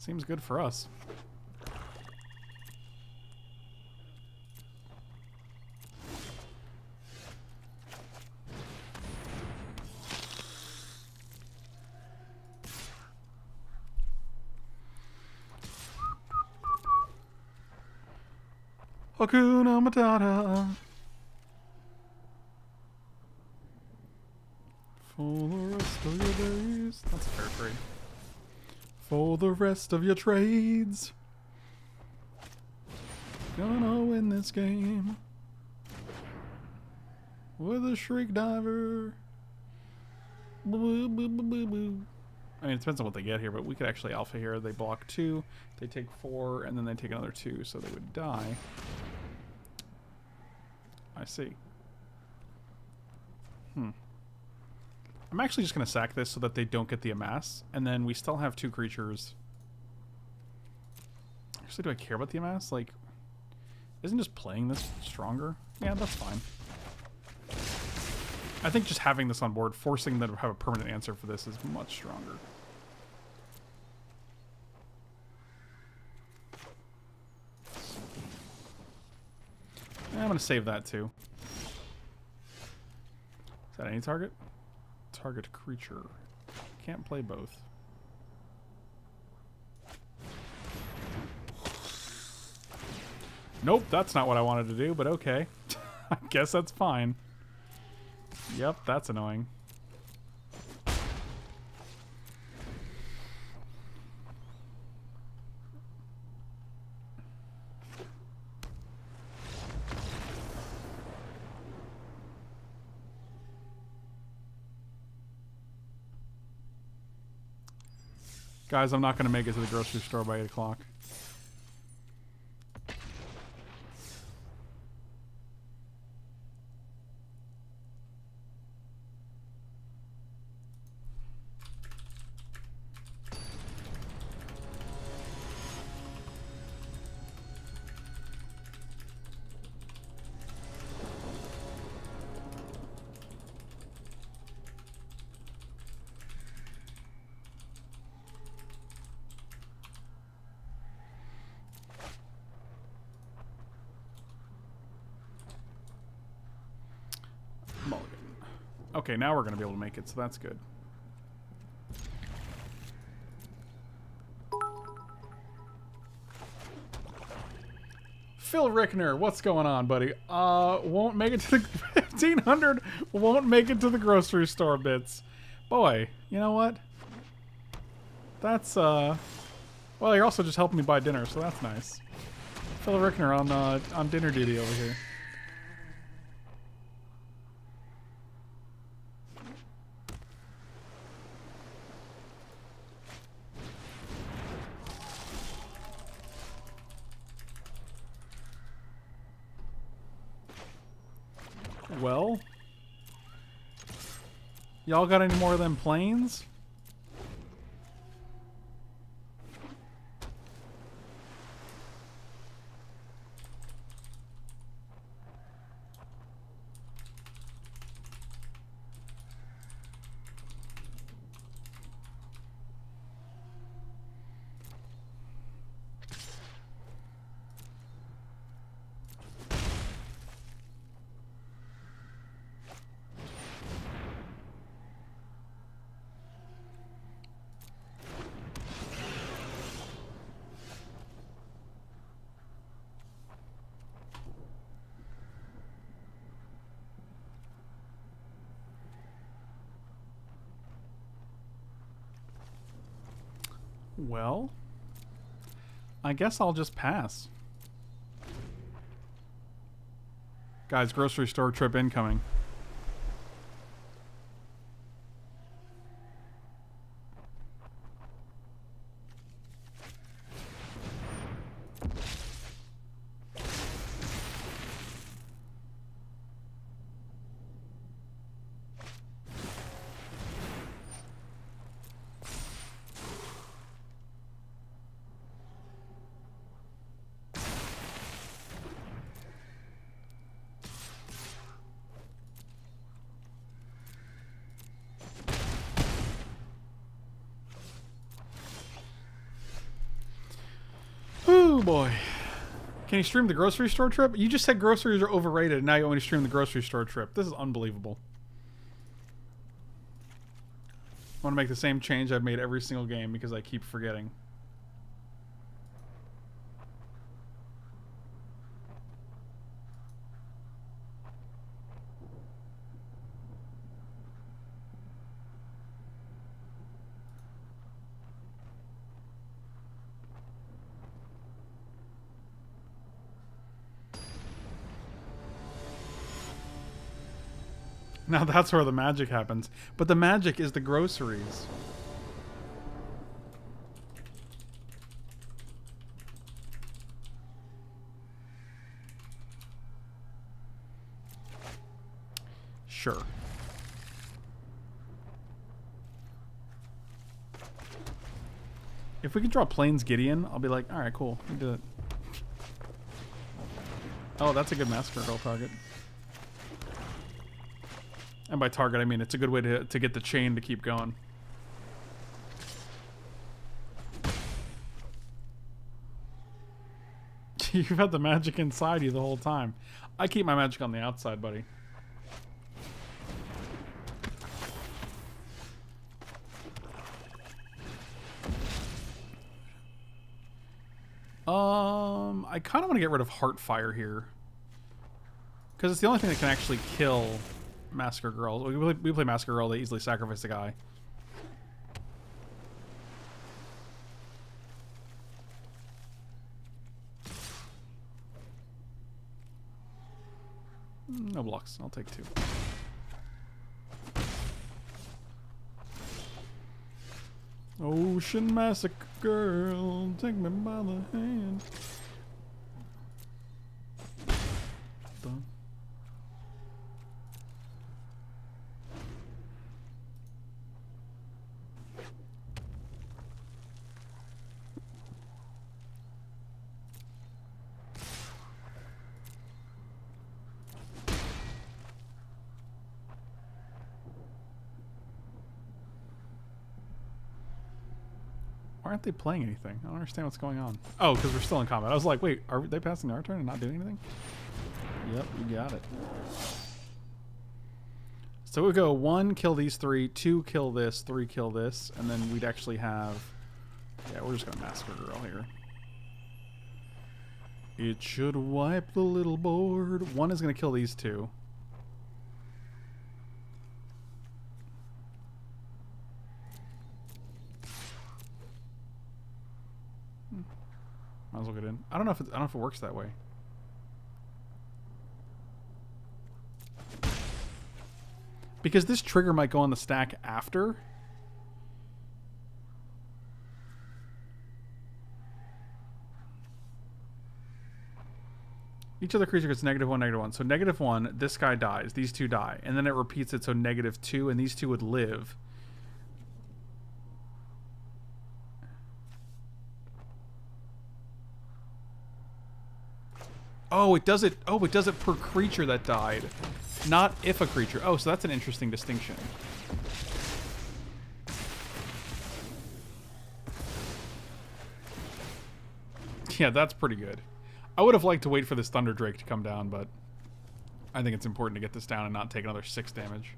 Seems good for us. Hakuna Matata. Rest of your trades. Gonna win this game. With a Shriekdiver. Boo, boo, boo, boo. I mean, it depends on what they get here, but we could actually alpha here. They block two, they take four, and then they take another two, so they would die. I see. Hmm. I'm actually just going to sack this so that they don't get the amass, and then we still have two creatures. Actually, do I care about the amass? Like, isn't just playing this stronger? Yeah, that's fine. I think just having this on board, forcing them to have a permanent answer for this is much stronger. I'm going to save that too. Is that any target? Target creature. Can't play both. Nope, that's not what I wanted to do, but okay. [laughs] I guess that's fine. Yep, that's annoying. Guys, I'm not going to make it to the grocery store by 8 o'clock. Okay, now we're going to be able to make it, so that's good. Phil Rickner, what's going on, buddy? Uh, won't make it to the [laughs] 1500. Won't make it to the grocery store bits. Boy, you know what? That's, uh... Well, you're also just helping me buy dinner, so that's nice. Phil Rickner on, uh, on dinner duty over here. Well, y'all got any more of them planes? Well, I guess I'll just pass. Guys, grocery store trip incoming. Stream the grocery store trip? You just said groceries are overrated, and now you to stream the grocery store trip. This is unbelievable. I want to make the same change I've made every single game because I keep forgetting. Now that's where the magic happens. But the magic is the groceries. Sure. If we can draw Plains Gideon, I'll be like, alright, cool. We did it. Oh, that's a good Massacre Girl target. And by target, I mean it's a good way to, to get the chain to keep going. [laughs] You've had the magic inside you the whole time. I keep my magic on the outside, buddy. Um, I kind of want to get rid of Heartfire here. Because it's the only thing that can actually kill Massacre Girls. We play, we play Massacre Girl, they easily sacrifice a guy. No blocks. I'll take two. Ocean Massacre Girl, take me by the hand. Done. Why aren't they playing anything? I don't understand what's going on. Oh, because we're still in combat. I was like, wait, are they passing our turn and not doing anything? Yep, you got it. So we go one, kill these three, two, kill this, three, kill this, and then we'd actually have... Yeah, we're just going to Massacre Girl here. It should wipe the little board. One is going to kill these two. Might as well get in. I don't know if it, I don't know if it works that way. Because this trigger might go on the stack after. Each other creature gets negative one, negative one. So negative one, this guy dies. These two die. And then it repeats it, so negative two, and these two would live. Oh, it does it. Oh, it does it per creature that died, not if a creature. Oh, so that's an interesting distinction. Yeah, that's pretty good. I would have liked to wait for this Thunder Drake to come down, but I think it's important to get this down and not take another six damage.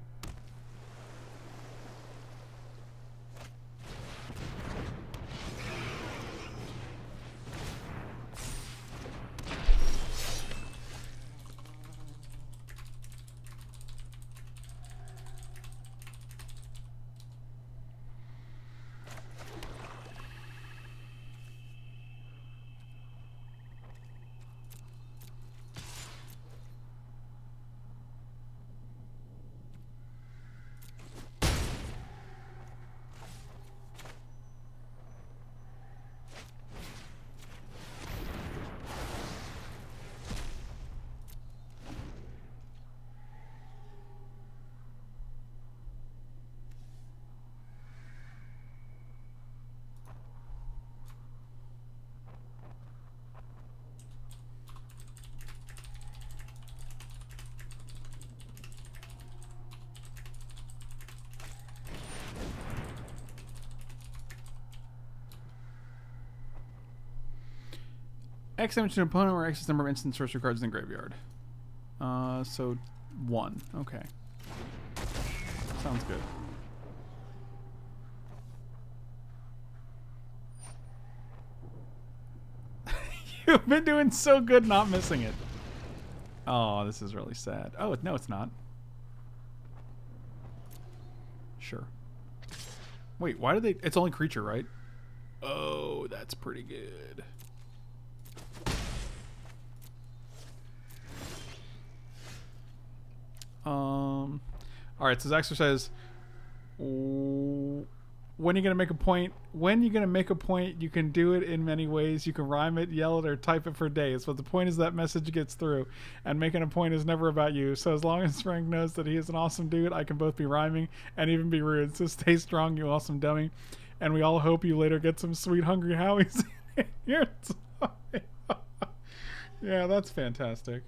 X damage to an opponent or X number of instant sorcery cards in the graveyard. Uh, so one. Okay. Sounds good. [laughs] You've been doing so good not missing it. Oh, this is really sad. Oh, no, it's not. Sure. Wait, why did they... It's only creature, right? Oh, that's pretty good. Um, all right. So Zaxter says, "W- "When are you gonna make a point? When you're gonna make a point? You can do it in many ways. You can rhyme it, yell it, or type it for days. But the point is that message gets through. And making a point is never about you. So as long as Frank knows that he is an awesome dude, I can both be rhyming and even be rude. So stay strong, you awesome dummy. And we all hope you later get some sweet hungry howies [laughs] in [laughs] yeah, that's fantastic."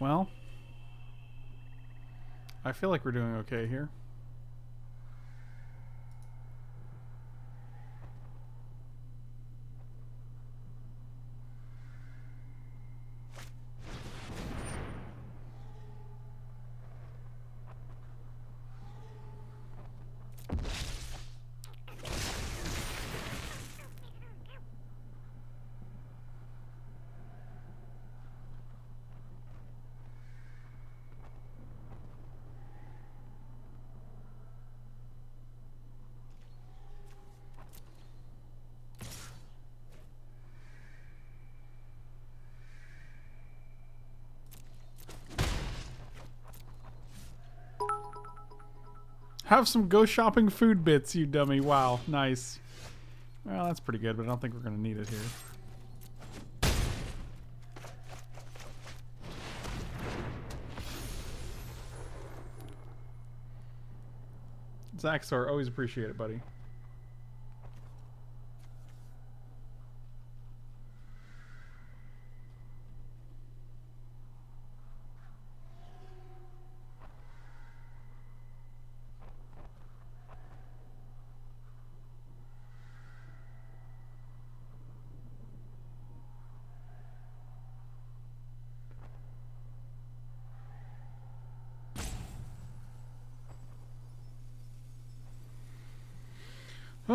Well. I feel like we're doing okay here. Have some go shopping food bits, you dummy. Wow, nice. Well, that's pretty good, but I don't think we're going to need it here. Zaxor, always appreciate it, buddy.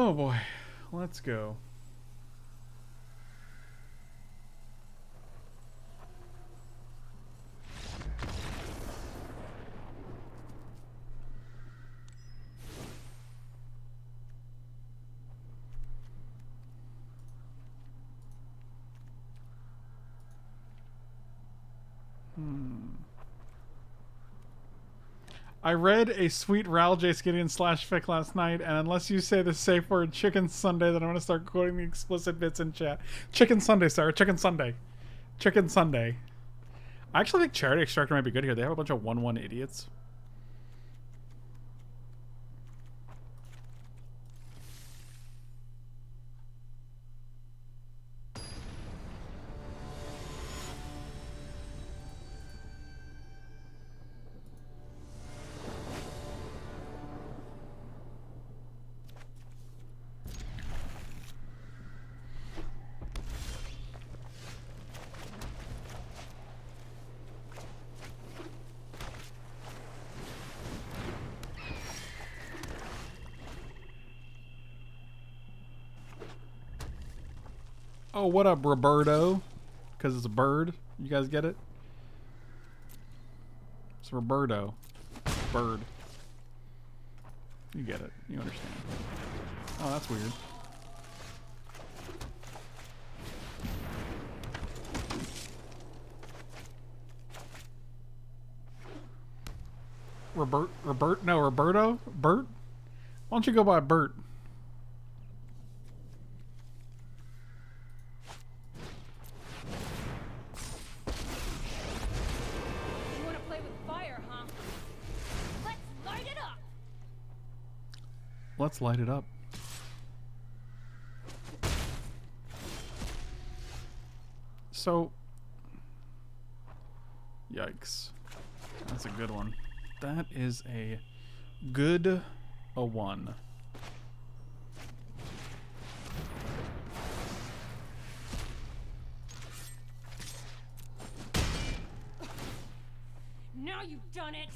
Oh boy, let's go. I read a sweet Ral J. Gideon slash fic last night, and unless you say the safe word chicken Sunday, then I'm gonna start quoting the explicit bits in chat. Chicken Sunday, sir. Chicken Sunday. Chicken Sunday. I actually think Charity Extractor might be good here. They have a bunch of 1 1 idiots. What up, Roberto? Because it's a bird. You guys get it? It's Roberto. Bird. You get it. You understand. Oh, that's weird. Robert, Robert, no, Roberto, Bert. Why don't you go by Bert? Let's light it up. So, yikes. That's a good one. That is a good a one. Now you've done it.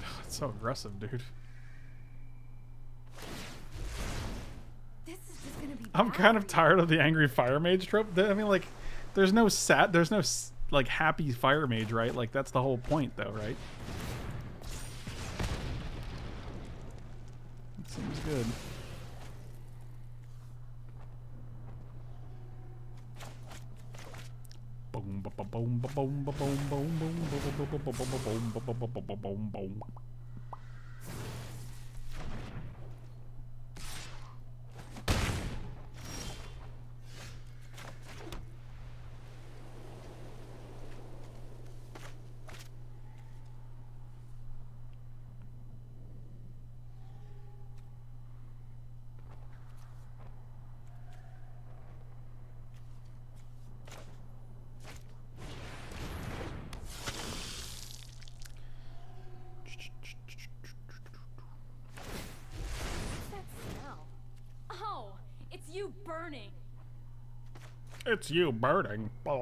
[sighs] That's so aggressive, dude. I'm kind of tired of the angry fire mage trope. I mean, like, there's no sat, there's no like happy fire mage, right? Like that's the whole point, though, right? That seems good. Boom, ba- ba- boom, ba- boom, ba- boom, boom, boom, ba- ba- ba- ba- ba- ba- boom, ba- ba- ba- ba- ba- boom, boom. What's that smell? Oh, it's you burning. It's you burning. Okay.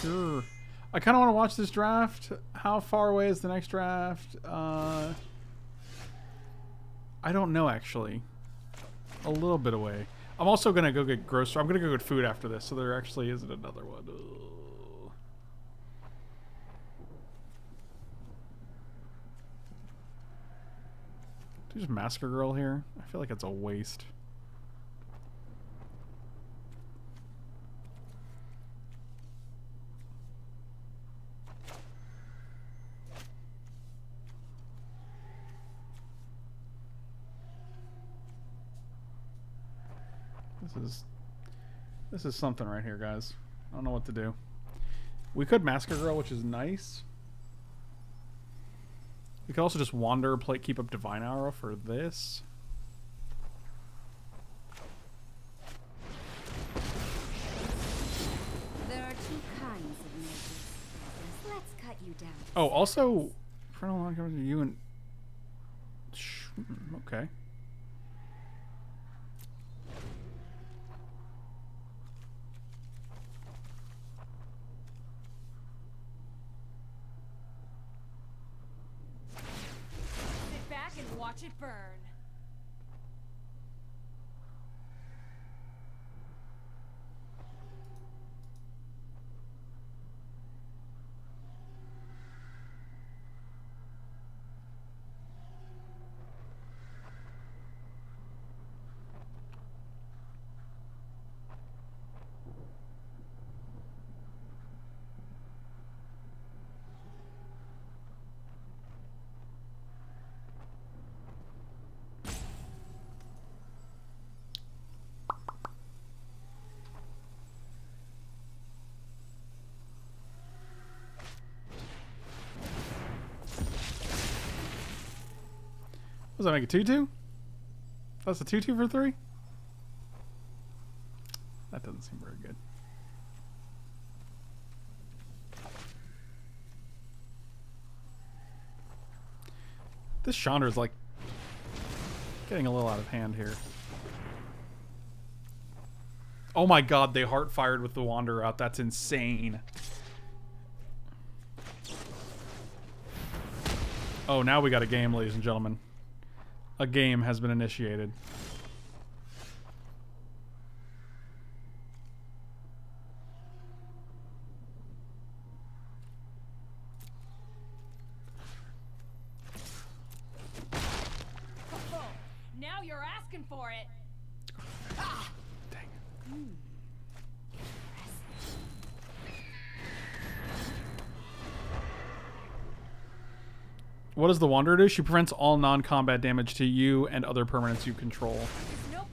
Sure. I kind of want to watch this draft. How far away is the next draft? Uh, I don't know actually. A little bit away. I'm also gonna go get grocery. I'm gonna go get food after this, so there actually isn't another one. Ugh. There's Massacre Girl here. I feel like it's a waste. This is this is something right here, guys. I don't know what to do. We could Massacre Girl, which is nice. We could also just wander, play, keep up Divine Arrow for this. There are two kinds of mages. Let's cut you down. Oh, also, Frontal Line comes to you and. Okay. Sit back and watch it burn. Does that make a 2 2? That's a 2 2 for 3? That doesn't seem very good. This Chandra is like getting a little out of hand here. Oh my god, they heart fired with the Wanderer out. That's insane. Oh, now we got a game, ladies and gentlemen. A game has been initiated. Oh, now you're asking for it. Dang. What does the Wanderer do? She prevents all non-combat damage to you and other permanents you control. No.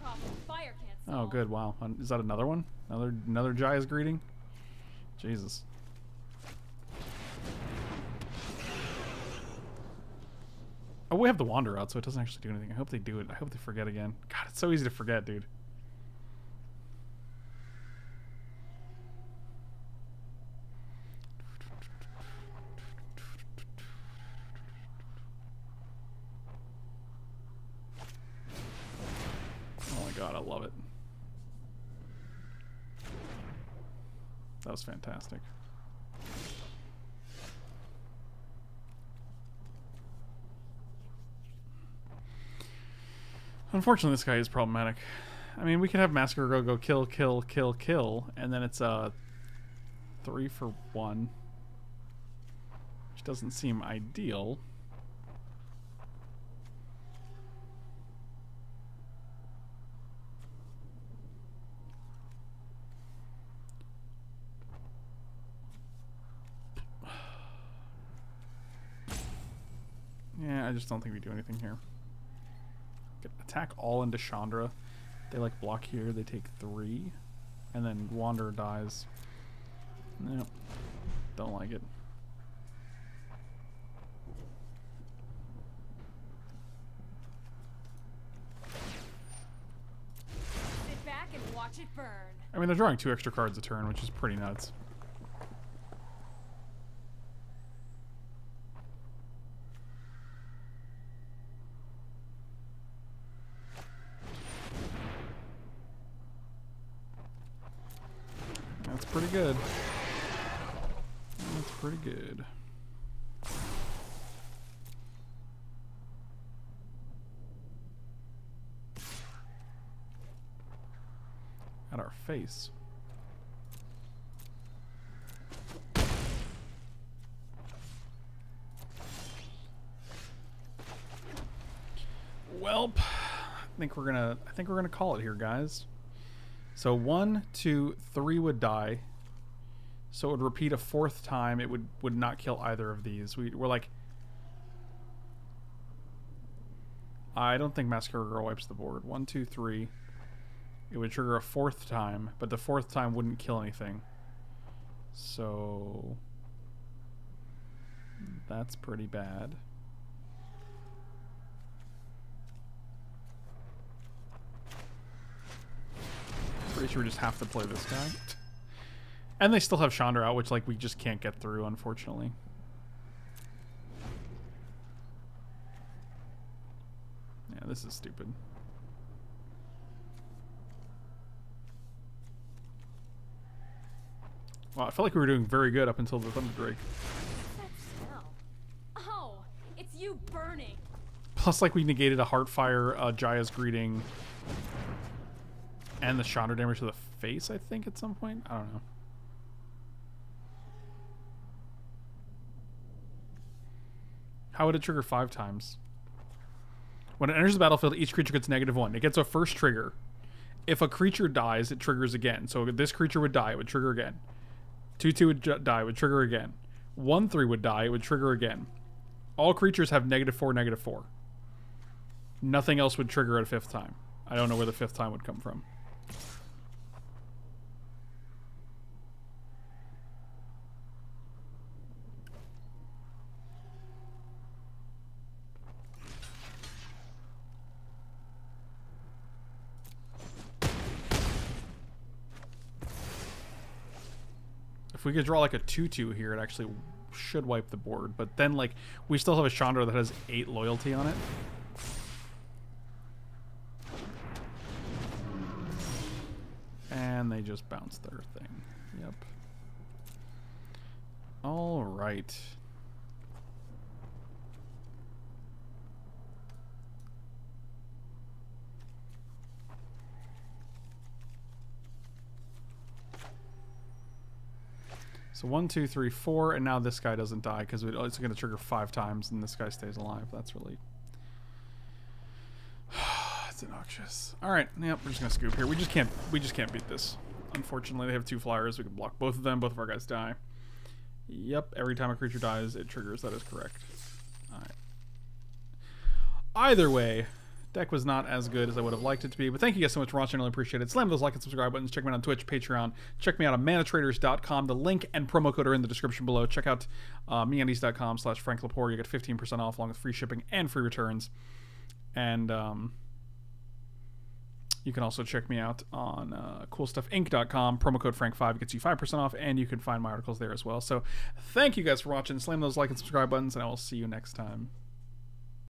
Oh, good. Wow. Is that another one? Another another Jaya's greeting? Jesus. Oh, we have the Wanderer out, so it doesn't actually do anything. I hope they do it. I hope they forget again. God, it's so easy to forget, dude. Oh my god, I love it. That was fantastic. Unfortunately, this guy is problematic. I mean, we could have Massacre go go kill, kill, kill, kill, and then it's uh three for one, which doesn't seem ideal. [sighs] Yeah, I just don't think we do anything here. Attack all into Chandra. They like block here, they take three. And then Wanderer dies. Nope. Don't like it. Sit back and watch it burn. I mean, they're drawing two extra cards a turn, which is pretty nuts. That's pretty good. That's pretty good. At our face. Welp, I think we're gonna. I think we're gonna call it here, guys. So one, two, three would die. So it would repeat a fourth time. It would would not kill either of these. We, we're like. I don't think Massacre Girl wipes the board. One, two, three. It would trigger a fourth time, but the fourth time wouldn't kill anything. So that's pretty bad. Pretty sure we just have to play this guy. And they still have Chandra out, which like we just can't get through, unfortunately. Yeah, this is stupid. Wow, I felt like we were doing very good up until the Thunder Drake. Oh, it's you burning. Plus, like, we negated a Heartfire, uh, Jaya's Greeting, and the Chandra damage to the face, I think, at some point. I don't know. How would it trigger five times? When it enters the battlefield, each creature gets negative one. It gets a first trigger. If a creature dies, it triggers again. So this creature would die, it would trigger again. 2 2 would die, it would trigger again. 1 3 would die, it would trigger again. All creatures have negative 4, negative 4. Nothing else would trigger at a fifth time. I don't know where the fifth time would come from. We could draw like a 2-2 here, it actually should wipe the board. But then, like, we still have a Chandra that has 8 loyalty on it. And they just bounced their thing. Yep. All right. So one, two, three, four, and now this guy doesn't die because it's going to trigger five times, and this guy stays alive. That's really [sighs] it's obnoxious. All right, yep, we're just gonna scoop here. We just can't, we just can't beat this. Unfortunately, they have two flyers. We can block both of them. Both of our guys die. Yep, every time a creature dies, it triggers. That is correct. All right. Either way, deck was not as good as I would have liked it to be. But thank you guys so much for watching. I really appreciate it. Slam those like and subscribe buttons. Check me out on Twitch, Patreon. Check me out on manatraders.com. The link and promo code are in the description below. Check out uh, meundies.com slash Frank Lepore. You get 15% off along with free shipping and free returns. And um, you can also check me out on uh, coolstuffinc.com. Promo code Frank5 gets you 5% off, and you can find my articles there as well. So thank you guys for watching. Slam those like and subscribe buttons, and I will see you next time.